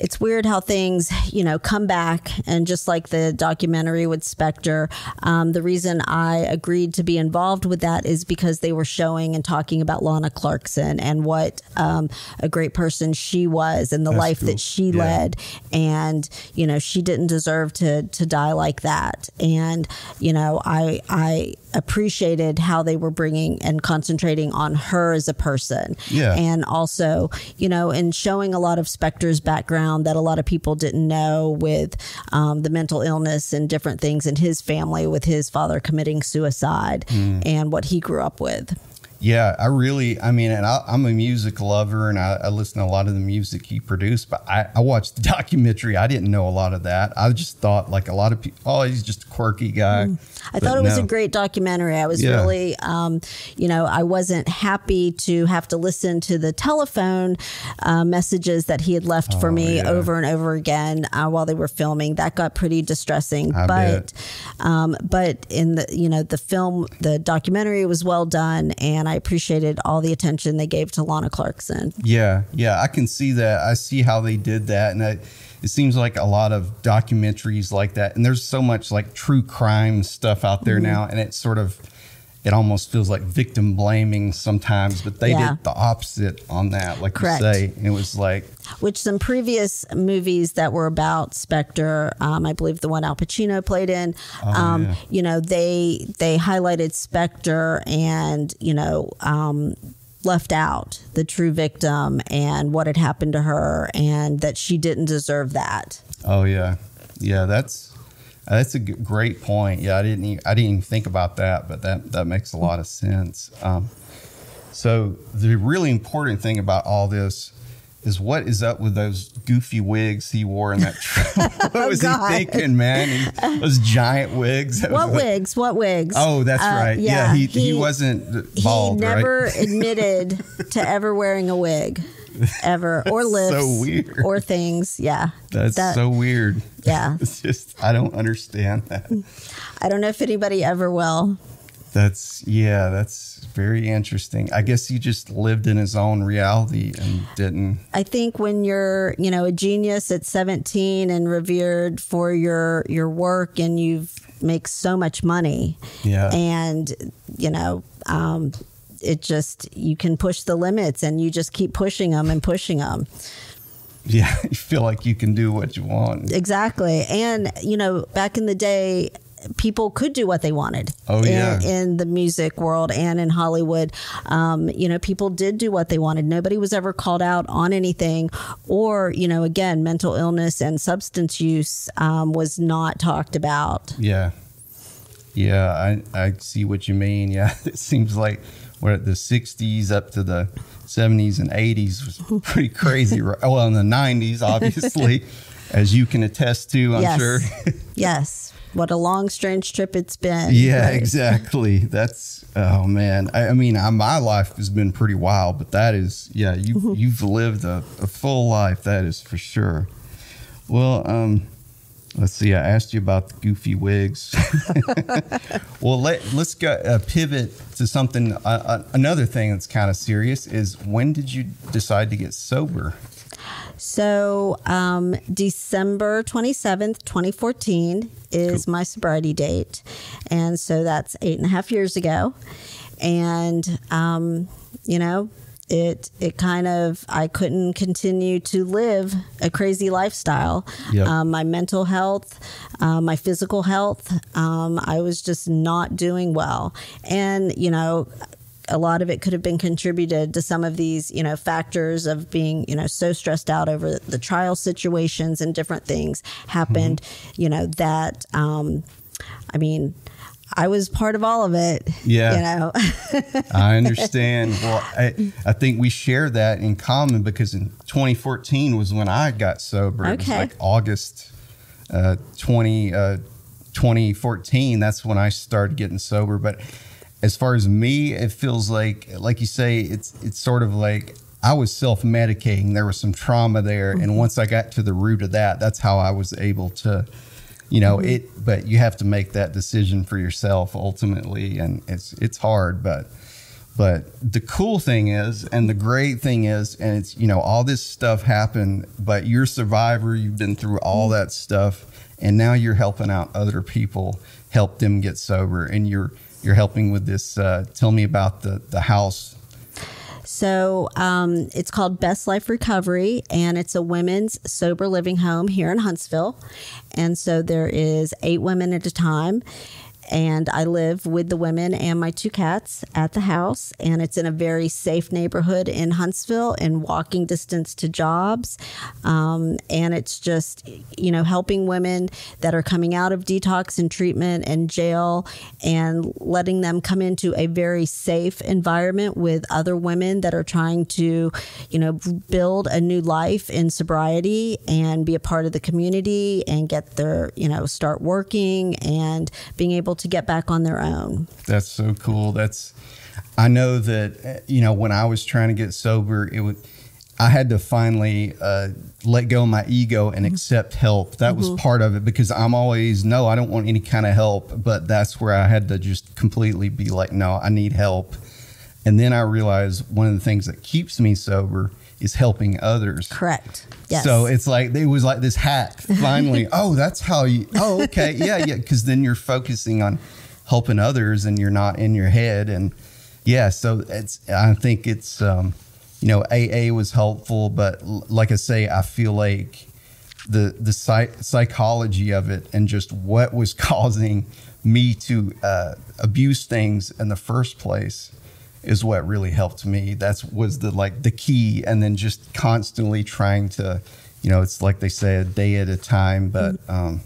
it's weird how things, you know, come back. And just like the documentary with Spector, um, the reason I agreed to be involved with that is because they were showing and talking about Lana Clarkson and what um, a great person she was and the That's life cool. that she Yeah. led. And, you know, she didn't deserve to, to die like that. And, you know, I, I, appreciated how they were bringing and concentrating on her as a person. Yeah. And also, you know, and showing a lot of Spector's background that a lot of people didn't know with um, the mental illness and different things in his family with his father committing suicide and what he grew up with. Yeah, I really, I mean, and I, I'm a music lover and I, I listen to a lot of the music he produced, but I, I watched the documentary. I didn't know a lot of that. I just thought, like a lot of people, oh, he's just a quirky guy. I But thought it was a great documentary. I was Yeah. really, um, you know, I wasn't happy to have to listen to the telephone uh, messages that he had left for Oh, me yeah. over and over again uh, while they were filming. That got pretty distressing. I but, um, but in the, you know, the film, the documentary was well done, and I appreciated all the attention they gave to Lana Clarkson. Yeah, yeah, I can see that. I see how they did that, and I, it seems like a lot of documentaries like that. And there's so much like true crime stuff out Mm-hmm. there now, and it sort of, it almost feels like victim blaming sometimes. But they Yeah. did the opposite on that, like Correct. you say, and it was like, which some previous movies that were about Spector, um, I believe the one Al Pacino played in, um, yeah. you know, they they highlighted Spector and you know um, left out the true victim and what had happened to her and that she didn't deserve that. oh yeah, yeah, that's. That's a g- great point. Yeah, I didn't. e- I didn't even think about that, but that that makes a lot of sense. Um, so the really important thing about all this is what is up with those goofy wigs he wore in that trip? what was God. he thinking, man? He, those giant wigs. What like- wigs? What wigs? Oh, that's Uh, right. Yeah, he, he wasn't He bald, He never right? admitted to ever wearing a wig, ever or That's so weird. or things. Yeah, That's That- so weird. Yeah. It's just I don't understand that. I don't know if anybody ever will. That's yeah, that's very interesting. I guess he just lived in his own reality and didn't I think when you're, you know, a genius at 17 and revered for your your work and you make so much money, Yeah. and you know, um, it just you can push the limits and you just keep pushing them and pushing them. yeah, you feel like you can do what you want. Exactly, and you know, back in the day. People could do what they wanted Oh, in, yeah. in the music world and in Hollywood. Um, you know, people did do what they wanted. Nobody was ever called out on anything, or you know, again, mental illness and substance use um, was not talked about. Yeah. Yeah, I, I see what you mean. Yeah, it seems like we're at the 60s up to the 70s and 80s was pretty crazy. right? Well, in the 90s, obviously, as you can attest to, I'm yes, sure. yes. What a long, strange trip it's been. yeah, Right. exactly. That's, oh man. I, I mean, I, my life has been pretty wild, but that is, yeah, you, Mm-hmm. you've lived a, a full life. That is for sure. Well, um, Let's see. I asked you about the goofy wigs. well, let, let's go uh, pivot to something. Uh, uh, another thing that's kind of serious is when did you decide to get sober? So, um, December 27th, 2014 is my sobriety date. And so that's eight and a half years ago. And, um, you know, it it kind of I couldn't continue to live a crazy lifestyle. Yep. Um, my mental health, uh, my physical health, um, I was just not doing well, and you know. A lot of it could have been contributed to some of these, you know, factors of being, you know, so stressed out over the trial situations and different things happened, you know, that, um, I mean, I was part of all of it. Yeah. You know, I understand. well, I, I think we share that in common because in 2014 was when I got sober. It was Okay. like August uh, 20, uh, 2014. That's when I started getting sober. But as far as me, it feels like, like you say, it's it's sort of like I was self medicating. There was some trauma there, and once I got to the root of that, that's how I was able to you know it but you have to make that decision for yourself ultimately and it's it's hard but but the cool thing is and the great thing is and it's you know all this stuff happened but you're a survivor you've been through all that stuff and now you're helping out other people help them get sober and you're you're helping with this uh, tell me about the the house So um, it's called Best Life Recovery, and it's a women's sober living home here in Huntsville. And so there is eight women at a time. And I live with the women and my two cats at the house. And it's in a very safe neighborhood in Huntsville and walking distance to jobs. Um, and it's just, you know, helping women that are coming out of detox and treatment and jail and letting them come into a very safe environment with other women that are trying to, you know, build a new life in sobriety and be a part of the community and get their, you know, start working and being able to get back on their own. That's so cool. That's, I know that, you know, when I was trying to get sober, it was, I had to finally uh, let go of my ego and accept help. That was part of it because I'm always, no, I don't want any kind of help. But that's where I had to just completely be like, no, I need help. And then I realized one of the things that keeps me sober is helping others. Correct. Yes. So it's like it was like this hack. Finally, oh, that's how you. Oh, okay, yeah, yeah. Because then you're focusing on helping others, and you're not in your head. And yeah, so it's. I think it's. Um, you know, AA was helpful, but l- like I say, I feel like the the psych- psychology of it and just what was causing me to uh, abuse things in the first place is what really helped me. That's was the like the key, and then just constantly trying to, you know, it's like they say a day at a time. But um,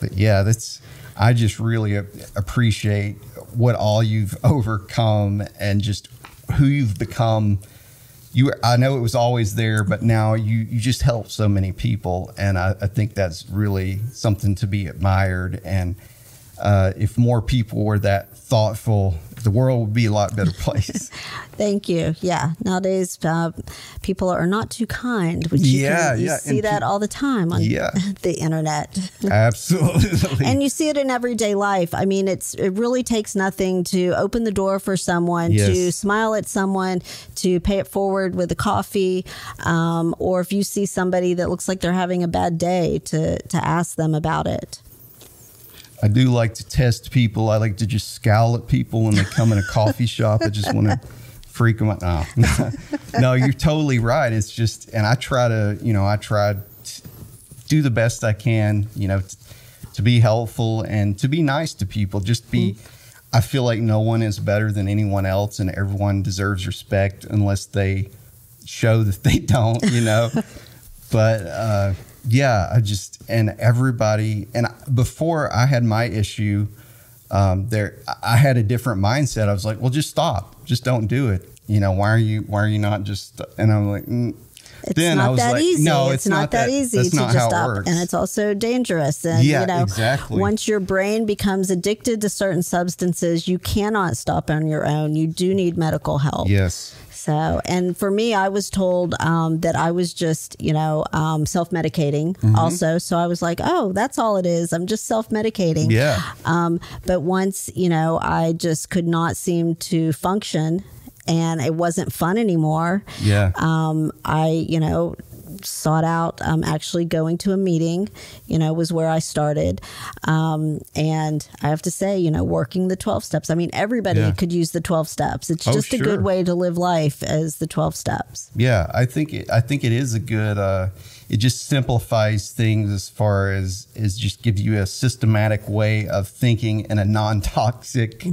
but yeah, that's I just really appreciate what all you've overcome and just who you've become. You, I know it was always there, but now you you just help so many people, and I, I think that's really something to be admired. And uh, if more people were that thoughtful, the world would be a lot better place. Thank you. Yeah. Nowadays, uh, people are not too kind. Which you Yeah, can, you yeah, see and that pe- all the time on Yeah. the internet. Absolutely. and you see it in everyday life. I mean, it's it really takes nothing to open the door for someone, to smile at someone, to pay it forward with a coffee, um, or if you see somebody that looks like they're having a bad day, to to ask them about it. I do like to test people. I like to just scowl at people when they come in a coffee shop. I just want to freak them out. No. no, you're totally right. It's just, and I try to, you know, I try to do the best I can, you know, t- to be helpful and to be nice to people. Just be, I feel like no one is better than anyone else and everyone deserves respect unless they show that they don't, you know. but uh, yeah, I just and everybody and before I had my issue, um, there I had a different mindset. I was like, well, just stop, just don't do it. You know, why are you why are you not just? And I'm like. Mm. It's Then I not was that like, easy. no, it's, it's not, not that, easy to just stop. works. And it's also dangerous. And Yeah, you know, exactly. once your brain becomes addicted to certain substances, you cannot stop on your own. You do need medical help. Yes. So, and for me, I was told um, that I was just, you know, um, self medicating Mm-hmm. also. So I was like, oh, that's all it is. I'm just self medicating. Yeah. Um, but once, you know, I just could not seem to function and it wasn't fun anymore. Yeah. Um, I, you know, sought out um, actually going to a meeting, you know, was where I started. Um, and I have to say, you know, working the 12 steps. I mean, everybody Yeah. could use the 12 steps. It's Oh, just a good way to live life as the 12 steps. Yeah, I think it, I think it is a good. Uh, it just simplifies things as far as is just gives you a systematic way of thinking in a non-toxic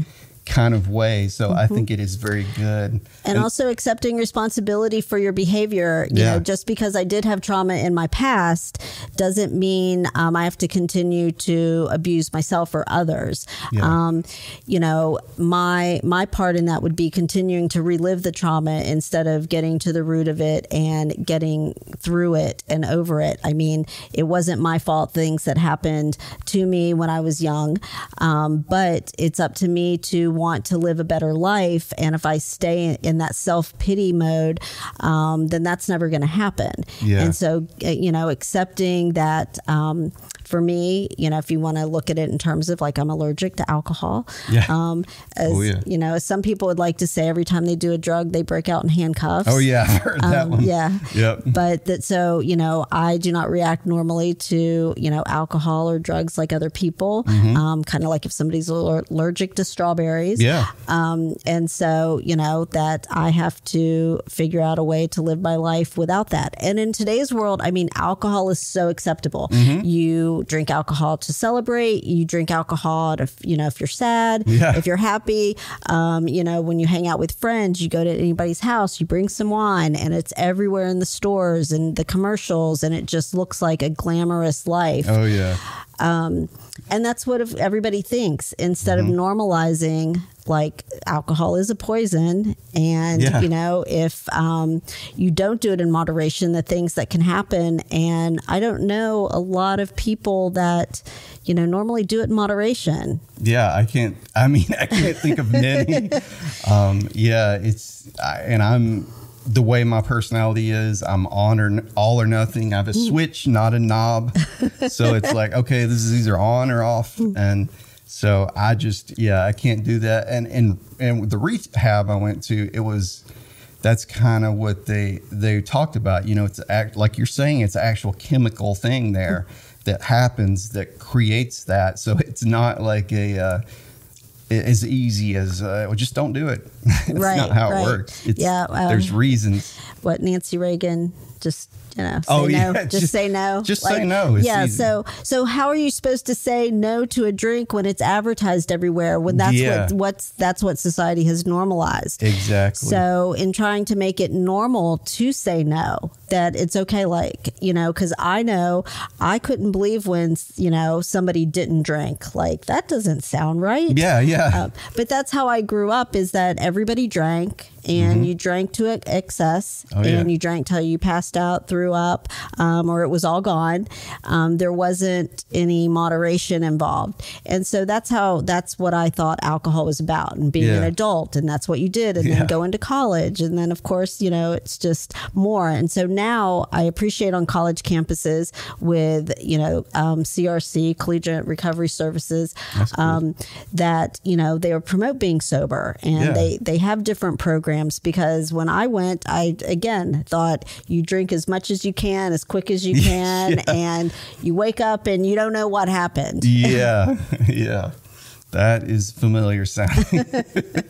kind of way. So I think it is very good. and also accepting responsibility for your behavior. You Yeah. know, just because I did have trauma in my past doesn't mean um, I have to continue to abuse myself or others. Yeah. Um, you know, my my part in that would be continuing to relive the trauma instead of getting to the root of it and getting through it and over it. I mean, it wasn't my fault things that happened to me when I was young, um, but it's up to me to want to live a better life. And if I stay in that self pity mode, um, then that's never going to happen. Yeah. And so, uh, you know, accepting that. Um, for me, you know, if you want to look at it in terms of like I'm allergic to alcohol, Yeah. um, as Oh, yeah. you know, as some people would like to say, every time they do a drug, they break out in handcuffs. Oh yeah, I've heard that Um, one. yeah. Yep. But that so, you know, I do not react normally to, you know, alcohol or drugs like other people. Um, kind of like if somebody's allergic to strawberries. Yeah. Um, and so, you know, that I have to figure out a way to live my life without that. And in today's world, I mean, alcohol is so acceptable. You you drink alcohol to celebrate. You drink alcohol to, you know, if you're sad, Yeah. if you're happy. Um, you know, when you hang out with friends, you go to anybody's house, you bring some wine, and it's everywhere in the stores and the commercials, and it just looks like a glamorous life. Oh yeah. And that's what everybody thinks instead Mm-hmm. of normalizing like alcohol is a poison. And, Yeah. you know, if um, you don't do it in moderation, the things that can happen. And I don't know a lot of people that, you know, normally do it in moderation. Yeah, I can't. I mean, I can't think of many. um, yeah, it's I, and I'm the way my personality is. I'm on or all or nothing. I have a mm. switch, not a knob. so it's like okay, this is either on or off, mm. and so I just yeah, I can't do that. And and and with the rehab I went to, it was. That's kind of what they they talked about. You know, it's act like you're saying, it's an actual chemical thing there mm. that happens that creates that. So it's not like a uh, as easy as uh, well, just don't do it. it's Right, not how right. it works. It's, Yeah, um, there's reasons. What Nancy Reagan just you know say Oh, no yeah, just, just- say no just say no. It's yeah easy. so so how are you supposed to say no to a drink when it's advertised everywhere when that's Yeah. what what's that's what society has normalized Exactly. So, in trying to make it normal to say no, that it's okay, like, you know, because I know I couldn't believe when, you know, somebody didn't drink. Like, that doesn't sound right. yeah, yeah. Uh, but that's how I grew up is that everybody drank and you drank to excess Mm-hmm. Oh, yeah. and you drank till you passed out, threw up, um, or it was all gone. Um, there wasn't any moderation involved. And so that's how, that's what I thought alcohol was about and being an adult. And that's what you did. And Yeah. then going to college. And then, of course, you know, it's just more. And so now I appreciate on college campuses with, you know, um, CRC, Collegiate Recovery Services, um, that, you know, they promote being sober and Yeah. they, they have different programs because when I went, I again thought you drink as much as you can, as quick as you can, and you wake up and you don't know what happened. yeah, yeah. That is familiar sounding.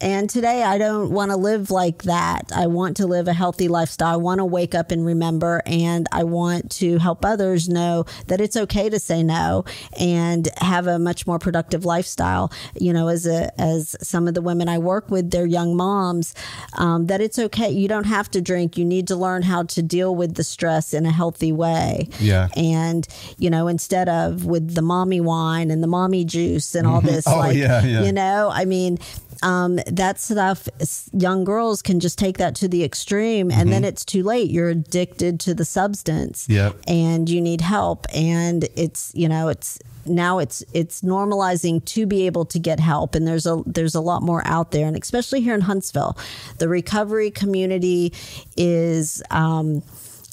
And today I don't want to live like that. I want to live a healthy lifestyle. I want to wake up and remember, and I want to help others know that it's okay to say no and have a much more productive lifestyle. You know, as a as some of the women I work with, they're young moms. Um, that it's okay. You don't have to drink. You need to learn how to deal with the stress in a healthy way. Yeah. And you know, instead of with the mommy wine and the mommy juice and all this, Oh, like yeah, yeah. you know, I mean, um, that stuff, young girls can just take that to the extreme and then it's too late. You're addicted to the substance Yep. and you need help. And it's, you know, it's, now it's it's normalizing to be able to get help and there's a there's a lot more out there and especially here in Huntsville the recovery community is um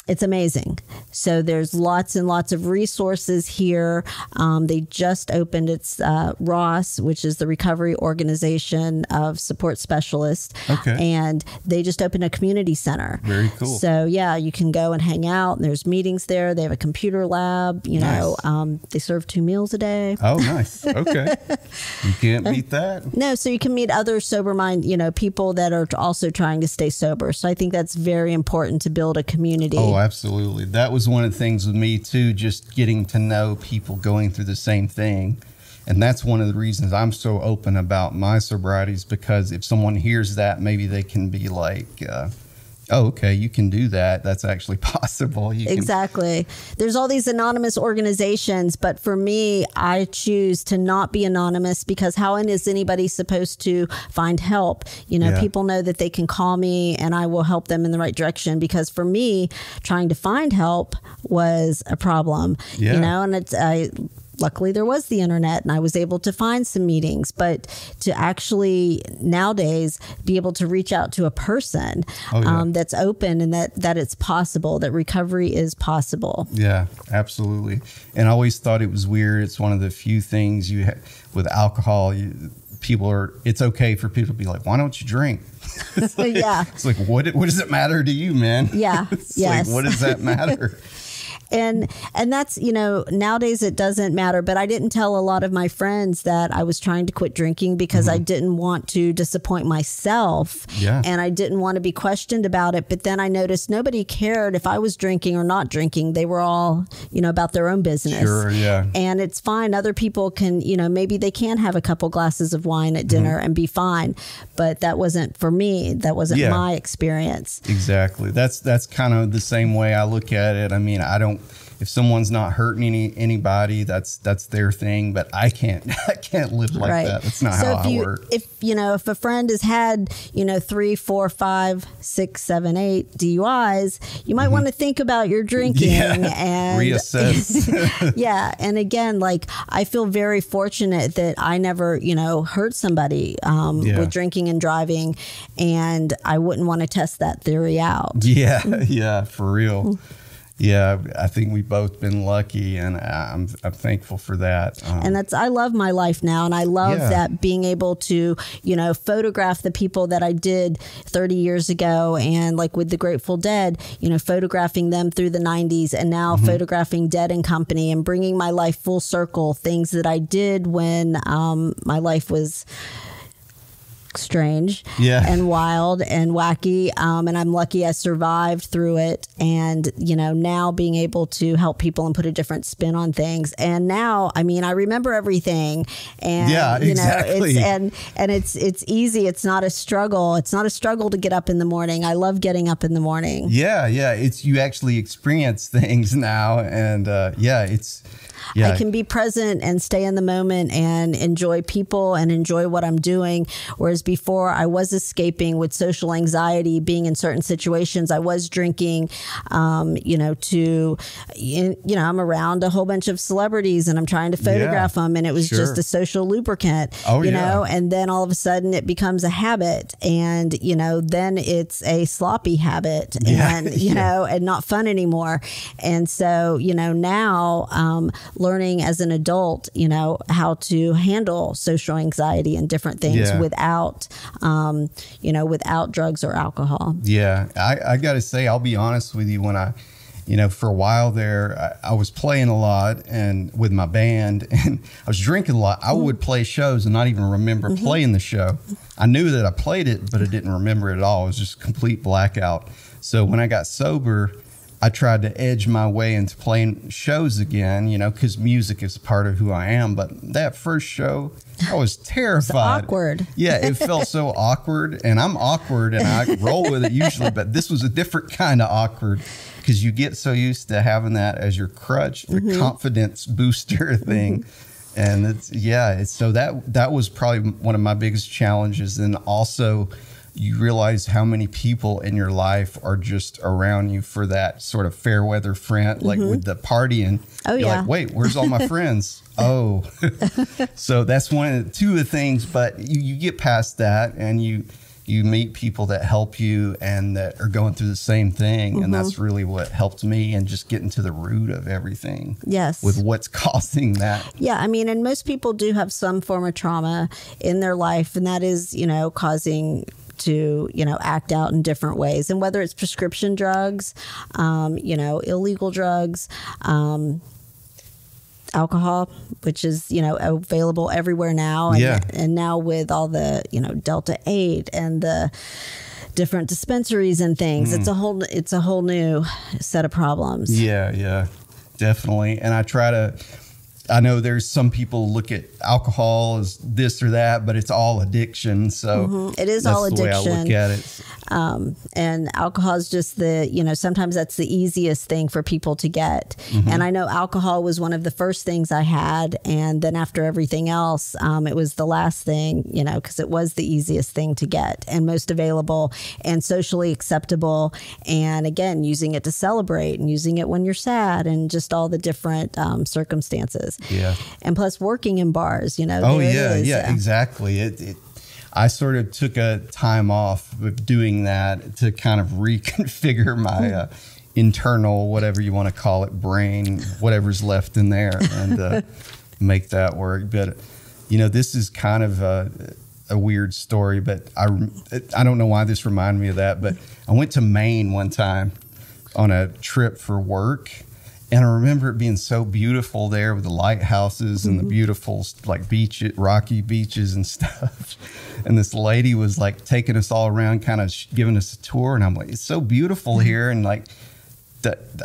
it's amazing. So there's lots and lots of resources here. Um, they just opened its uh, Ross, which is the Recovery Organization of Support Specialists, Okay. and they just opened a community center. Very cool. So yeah, you can go and hang out. And there's meetings there. They have a computer lab. You know, um, they serve two meals a day. Oh, nice. Okay. you can't beat that. No, so you can meet other sober mind, you know, people that are also trying to stay sober. So I think that's very important to build a community. Oh, absolutely. That was one of the things with me too, just getting to know people going through the same thing. And that's one of the reasons I'm so open about my sobrieties because if someone hears that, maybe they can be like, uh, oh, okay, you can do that. That's actually possible. You can, Exactly. There's all these anonymous organizations, but for me, I choose to not be anonymous because how is anybody supposed to find help? You know, Yeah. people know that they can call me and I will help them in the right direction because for me, trying to find help was a problem. Yeah. You know, and it's I luckily there was the internet and I was able to find some meetings, but to actually nowadays be able to reach out to a person Oh, yeah. um, that's open and that that it's possible that recovery is possible. Yeah, absolutely. And I always thought it was weird. It's one of the few things you ha- with alcohol. You, people are. It's okay for people to be like, "Why don't you drink?" yeah. It's like, what? What does it matter to you, man? Yeah, It's yes. Like, what does that matter? And and that's you know nowadays it doesn't matter but i didn't tell a lot of my friends that i was trying to quit drinking because mm-hmm. i didn't want to disappoint myself. Yeah. and i didn't want to be questioned about it but then i noticed nobody cared if i was drinking or not drinking. They were all you know about their own business. Sure yeah. And it's fine. Other people can you know maybe they can have a couple glasses of wine at dinner mm-hmm. and be fine but that wasn't for me. That wasn't yeah. my experience. Exactly. That's that's kind of the same way i look at it. I mean i don't if someone's not hurting any anybody, that's that's their thing. But I can't I can't live like right. that. That's not so how if I you, work. If you know if a friend has had you know three, four, five, six, seven, eight DUIs, you might mm-hmm. want to think about your drinking yeah. and reassess. yeah, and again, like I feel very fortunate that I never you know hurt somebody um, yeah. with drinking and driving, and I wouldn't want to test that theory out. Yeah, yeah, for real. Mm yeah, I think we've both been lucky, and I'm I'm thankful for that. Um, and that's I love my life now, and I love yeah. that being able to you know photograph the people that I did 30 years ago, and like with the Grateful Dead, you know, photographing them through the 90s, and now mm-hmm. photographing Dead and Company, and bringing my life full circle. Things that I did when um, my life was strange yeah. and wild and wacky. Um, and I'm lucky I survived through it. And, you know, now being able to help people and put a different spin on things. And now, I mean, I remember everything. And, yeah, you exactly. know, it's, and, and it's, it's easy. It's not a struggle. It's not a struggle to get up in the morning. I love getting up in the morning. Yeah. Yeah. It's, you actually experience things now. And, uh, yeah, it's, yeah. I can be present and stay in the moment and enjoy people and enjoy what I'm doing. Whereas before, I was escaping with social anxiety, being in certain situations. I was drinking, um, you know, to, you know, I'm around a whole bunch of celebrities and I'm trying to photograph yeah, them, and it was sure. just a social lubricant, oh, you yeah. know, and then all of a sudden it becomes a habit, and you know, then it's a sloppy habit, and you know, and not fun anymore. And so, you know, now um, learning as an adult, you know, how to handle social anxiety and different things yeah. without, um, you know, without drugs or alcohol. Yeah. I, I got to say, I'll be honest with you when I, you know, for a while there, I, I, was playing a lot and with my band and I was drinking a lot. I mm-hmm. would play shows and not even remember mm-hmm. playing the show. I knew that I played it, but I didn't remember it at all. It was just complete blackout. So when I got sober, I tried to edge my way into playing shows again, you know, because music is part of who I am. But that first show, I was terrified. awkward. Yeah, it felt so awkward, and I'm awkward, and I roll with it usually. But this was a different kind of awkward because you get so used to having that as your crutch, the mm-hmm. confidence booster thing. Mm-hmm. And it's yeah, it's so that that was probably one of my biggest challenges, and also you realize how many people in your life are just around you for that sort of fair weather friend, like mm-hmm. with the partying. Oh, you're yeah. like, wait, where's all my friends? oh. so that's one of the two of the things, but you, you get past that and you you meet people that help you and that are going through the same thing mm-hmm. and that's really what helped me and just getting to the root of everything yes with what's causing that yeah i mean and most people do have some form of trauma in their life and that is you know causing to you know act out in different ways and whether it's prescription drugs um, you know illegal drugs um, alcohol which is you know available everywhere now and, yeah. and now with all the you know delta 8 and the different dispensaries and things mm. it's a whole it's a whole new set of problems yeah yeah definitely and i try to I know there's some people look at alcohol as this or that, but it's all addiction. So mm-hmm. it is all addiction. I look at it. Um, and alcohol is just the, you know, sometimes that's the easiest thing for people to get. Mm-hmm. And I know alcohol was one of the first things I had. And then after everything else, um, it was the last thing, you know, because it was the easiest thing to get and most available and socially acceptable. And again, using it to celebrate and using it when you're sad and just all the different um, circumstances. Yeah. And plus working in bars, you know. Oh yeah, yeah, yeah, exactly. It, it, I sort of took a time off of doing that to kind of reconfigure my uh, internal, whatever you want to call it, brain, whatever's left in there, and uh, make that work. But you know, this is kind of a, a weird story, but I I don't know why this reminded me of that, but I went to Maine one time on a trip for work and I remember it being so beautiful there with the lighthouses and the mm-hmm. beautiful like beach, rocky beaches and stuff. And this lady was like taking us all around, kind of giving us a tour. And I'm like, it's so beautiful mm-hmm. here. And like,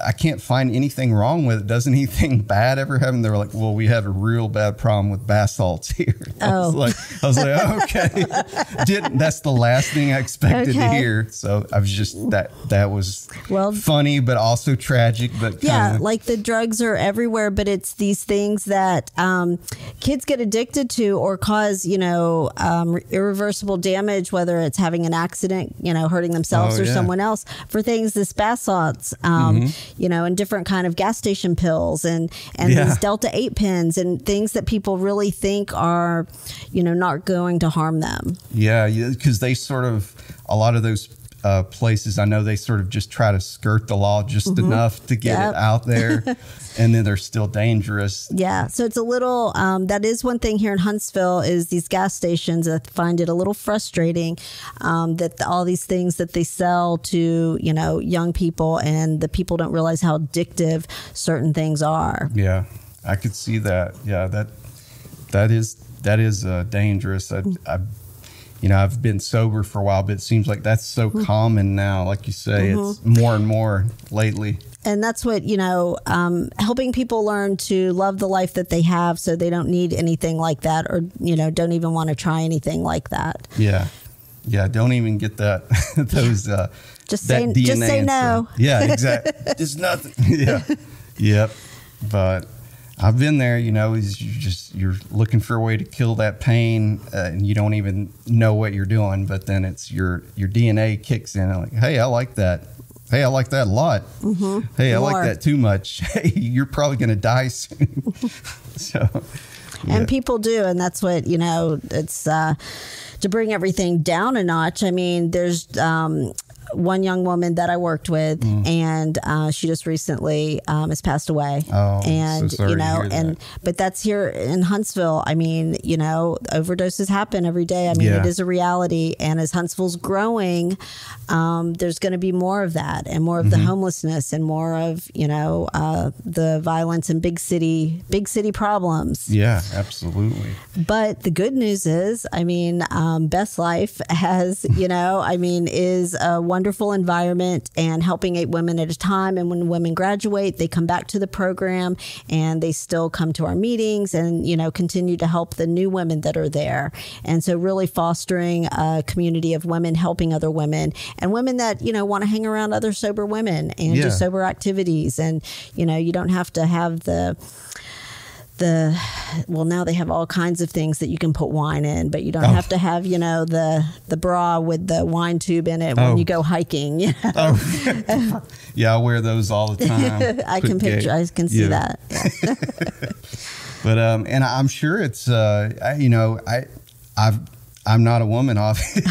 I can't find anything wrong with it. Does anything bad ever happen? They were like, well, we have a real bad problem with bath salts here. I Oh. was like, I was like, okay. Didn't that's the last thing I expected to hear. So I was just that that was Well- funny, but also tragic. But yeah, kinda- like the drugs are everywhere, but it's these things that um, kids get addicted to or cause, you know, um, irreversible damage, whether it's having an accident, you know, hurting themselves Oh, or yeah. someone else for things, this bath salts, um, you know, and different kind of gas station pills and, and Mm-hmm. Yeah. these Delta 8 pins and things that people really think are, you know, not going to harm them. Yeah, because they sort of a lot of those uh, places. I know they sort of just try to skirt the law just enough to get Mm-hmm. Yep. it out there, and then they're still dangerous. Yeah, so it's a little. Um, that is one thing here in Huntsville is these gas stations. I find it a little frustrating um, that the, all these things that they sell to you know young people and the people don't realize how addictive certain things are. Yeah, I could see that. Yeah, that that is that is uh, dangerous. I, I, you know, I've been sober for a while, but it seems like that's so common now. Like you say, it's more and more lately. And that's what you know, um, helping people learn to love the life that they have, so they don't need anything like that, or you know, don't even want to try anything like that. Yeah, yeah. Don't even get that those. Uh, Just that say- just say no. Yeah, exactly. Just nothing. Yeah, yep. But I've been there. You know, is you just you're looking for a way to kill that pain, uh, and you don't even know what you're doing. But then it's your your DNA kicks in. and Like, hey, I like that. Hey, I like that a lot. Hey, I like that too much. Hey, you're probably going to die soon. so, yeah. and people do and that's what you know it's uh, to bring everything down a notch i mean there's um, one young woman that I worked with, Mm. and uh, she just recently um, has passed away. Oh, so and sorry you know, and that. but that's here in Huntsville. I mean, you know, overdoses happen every day. I mean, Yeah. it is a reality, and as Huntsville's growing, um, there's going to be more of that, and more of Mm-hmm. the homelessness, and more of you know uh, the violence and big city, big city problems. yeah, absolutely. But the good news is, I mean, um, Best Life has, you know, I mean, is a wonderful environment and helping eight women at a time. And when women graduate, they come back to the program and they still come to our meetings and, you know, continue to help the new women that are there. And so, really fostering a community of women helping other women and women that, you know, want to hang around other sober women and Yeah. do sober activities. And, you know, you don't have to have the, the well now they have all kinds of things that you can put wine in but you don't Oh. have to have you know the the bra with the wine tube in it when Oh. you go hiking you know? Oh, yeah, I wear those all the time. i can gay- picture i can see Yeah. that But um, and I'm sure it's uh, I, you know, I, I've. I'm not a woman, obviously,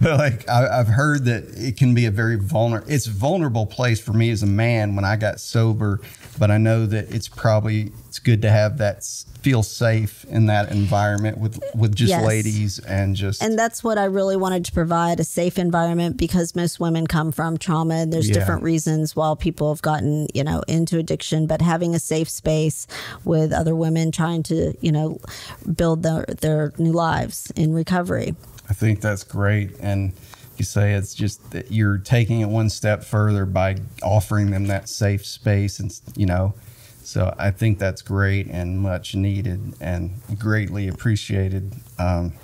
but like I, I've heard that it can be a very vulnerable. It's a vulnerable place for me as a man when I got sober. But I know that it's probably it's good to have that feel safe in that environment with with just Yes. ladies and just and that's what i really wanted to provide a safe environment because most women come from trauma and there's Yeah. different reasons why people have gotten you know into addiction but having a safe space with other women trying to you know build their their new lives in recovery I think that's great. And you say it's just that you're taking it one step further by offering them that safe space. And, you know, so I think that's great and much needed and greatly appreciated. Um,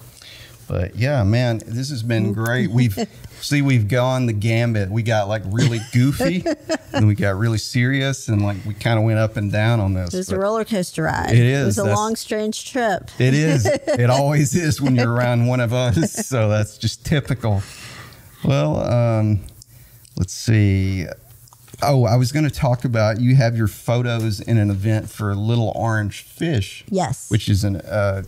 but yeah, man, this has been great. We've see we've gone the gambit. We got like really goofy, and we got really serious, and like we kind of went up and down on this. It was a roller coaster ride. It It was a That's- long, strange trip. It is. It always is when you're around one of us. So that's just typical. Well, um, let's see. Oh, I was going to talk about you have your photos in an event for Little Orange Fish, Yes. which is an uh,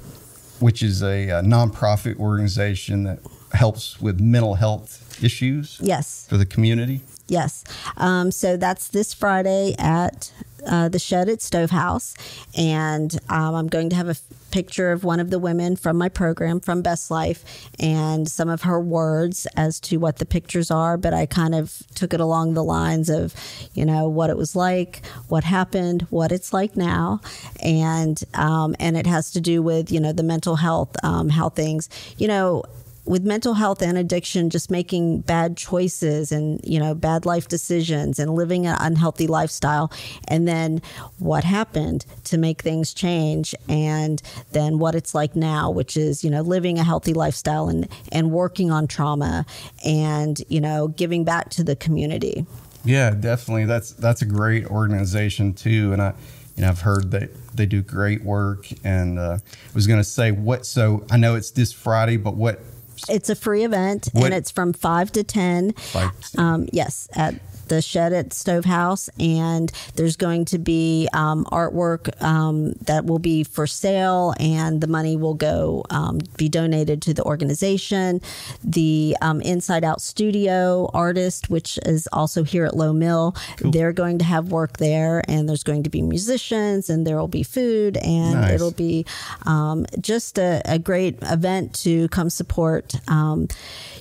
which is a, uh nonprofit organization that helps with mental health issues yes. for the community. Yes. Um, so that's this Friday at uh, the shed at Stovehouse. And um, I'm going to have a picture of one of the women from my program from Best Life and some of her words as to what the pictures are. But I kind of took it along the lines of, you know, what it was like, what happened, what it's like now, and um, and it has to do with you know the mental health, um, how things, you know with mental health and addiction, just making bad choices and, you know, bad life decisions and living an unhealthy lifestyle. And then what happened to make things change and then what it's like now, which is, you know, living a healthy lifestyle and, and working on trauma and, you know, giving back to the community. Yeah, definitely. That's, that's a great organization too. And I, you know, I've heard that they do great work and uh, I was going to say what, so I know it's this Friday, but what it's a free event what? and it's from 5 to 10. Five. Um, yes, at the shed at Stovehouse, and there's going to be um, artwork um, that will be for sale, and the money will go um, be donated to the organization. The um, Inside Out Studio artist, which is also here at Lowe Mill, cool. they're going to have work there, and there's going to be musicians, and there will be food, and nice. it'll be um, just a, a, great event to come support. Um,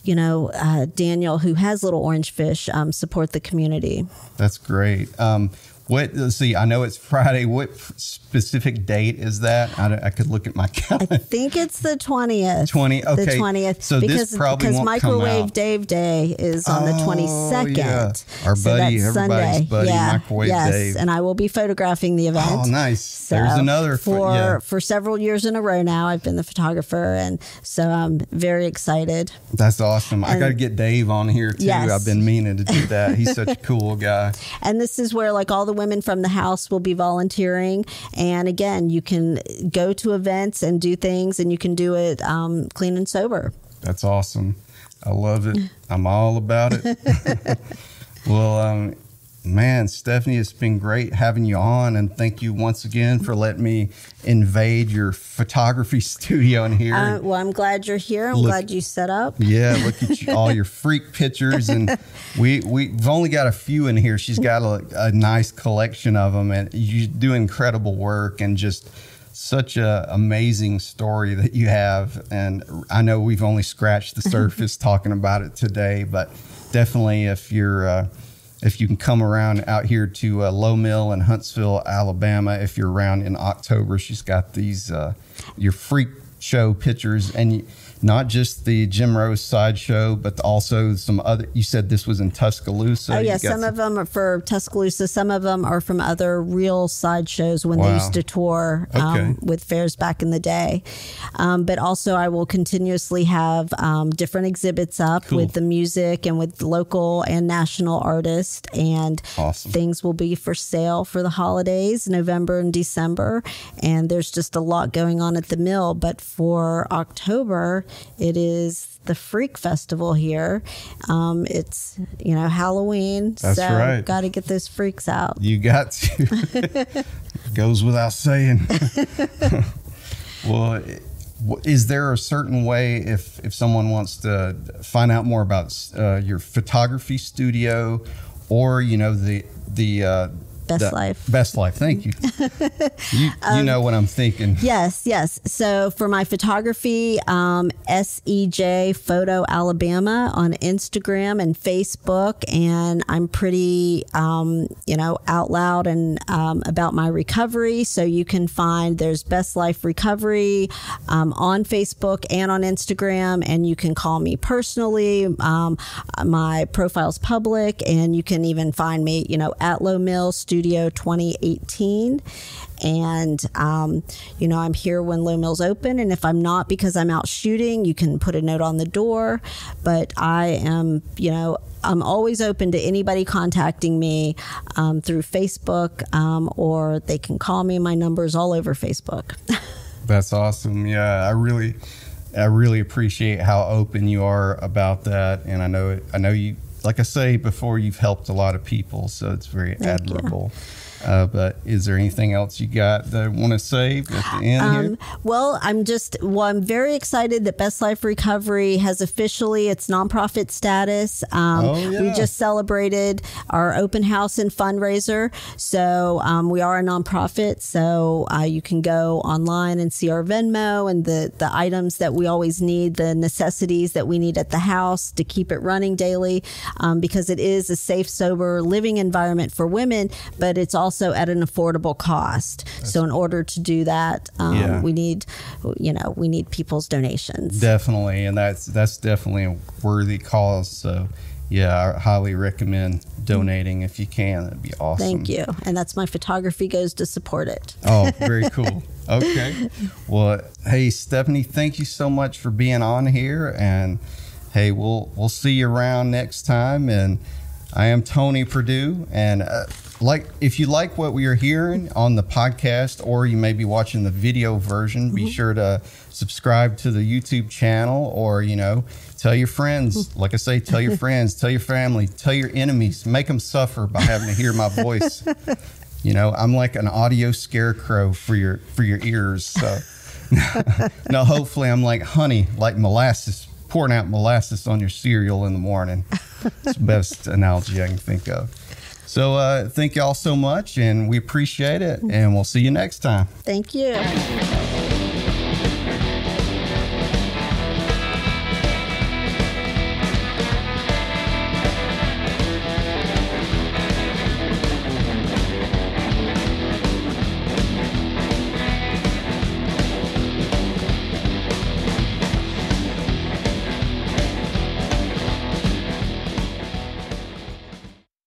you know, uh, Daniel, who has Little Orange Fish, support the community community. That's great. Um, what? Let's see. I know it's Friday. What specific date is that? I, I could look at my calendar. I think it's the twentieth. Twenty. Okay. The twentieth. So because, this probably because won't Microwave Dave Day is on oh, the twenty second. Yeah. Our so buddy, everybody's Sunday. buddy, yeah. Microwave yes. Dave. And I will be photographing the event. Oh, nice. So There's another for yeah. for several years in a row now. I've been the photographer, and so I'm very excited. That's awesome. And I got to get Dave on here too. Yes. I've been meaning to do that. He's such a cool guy. And this is where like all the women from the house will be volunteering. And again, you can go to events and do things, and you can do it um, clean and sober. That's awesome. I love it. I'm all about it. well, um, Man, Stephanie, it's been great having you on, and thank you once again for letting me invade your photography studio in here. Uh, well, I'm glad you're here. I'm look, glad you set up. Yeah, look at you, all your freak pictures, and we we've only got a few in here. She's got a, a nice collection of them, and you do incredible work, and just such a amazing story that you have. And I know we've only scratched the surface talking about it today, but definitely if you're uh, if you can come around out here to uh, Lowe Mill in Huntsville, Alabama, if you're around in October, she's got these uh, your freak show pictures and. Not just the Jim Rose sideshow, but also some other. You said this was in Tuscaloosa. Oh yeah, some, some, of them are for Tuscaloosa. Some of them are from other real sideshows when wow. they used to tour um, okay. with fairs back in the day. Um, but also, I will continuously have um, different exhibits up cool. with the music and with local and national artists, and awesome. things will be for sale for the holidays, November and December. And there's just a lot going on at the mill. But for October, it is the Freak Festival here. Um, it's you know Halloween, That's so right. got to get those freaks out. You got to. Goes without saying. well, is there a certain way if if someone wants to find out more about uh, your photography studio, or you know the the uh, Best Life. Best Life. Thank you. you, um, you know what I'm thinking. Yes, yes. So for my photography, um, SEJ Photo Alabama on Instagram and Facebook, and I'm pretty, um, you know, out loud and um, about my recovery. So you can find there's Best Life Recovery um, on Facebook and on Instagram, and you can call me personally. Um, my profile's public, and you can even find me, you know, at Lowe Mill Studio Studio 2018. And, um, you know, I'm here when Lowe Mill's open. And if I'm not because I'm out shooting, you can put a note on the door. But I am, you know, I'm always open to anybody contacting me um, through Facebook um, or they can call me. My number's all over Facebook. That's awesome. Yeah, I really. I really appreciate how open you are about that, and I know I know you like I say before, you've helped a lot of people, so it's very Thank you. Uh, but is there anything else you got that I want to say at the end Um, here? well, I'm just well, I'm very excited that Best Life Recovery has officially its nonprofit status. Um, Oh, We just celebrated our open house and fundraiser, so um, we are a nonprofit. So uh, you can go online and see our Venmo and the the items that we always need, the necessities that we need at the house to keep it running daily, um, because it is a safe, sober living environment for women, but it's also at an affordable cost. so in order to do that, um, Yeah. we need, you know, we need people's donations. Definitely, and that's that's definitely a worthy cause. So, yeah, I highly recommend donating if you can. That'd be awesome. Thank you, and that's my photography goes to support it. Oh, very cool. Okay. Well, hey Stephanie, thank you so much for being on here, and hey, we'll we'll see you around next time. And I am Tony Perdue, and uh, like if you like what we are hearing on the podcast, or you may be watching the video version, be mm-hmm. sure to subscribe to the YouTube channel, or you know, tell your friends. Mm-hmm. Like I say, tell your friends, tell your family, tell your enemies, make them suffer by having to hear my voice. You know, I'm like an audio scarecrow for your for your ears. So no, hopefully I'm like honey, like molasses, pouring out molasses on your cereal in the morning. It's the best analogy I can think of. So uh, thank y'all so much, and we appreciate it, and we'll see you next time. Thank you.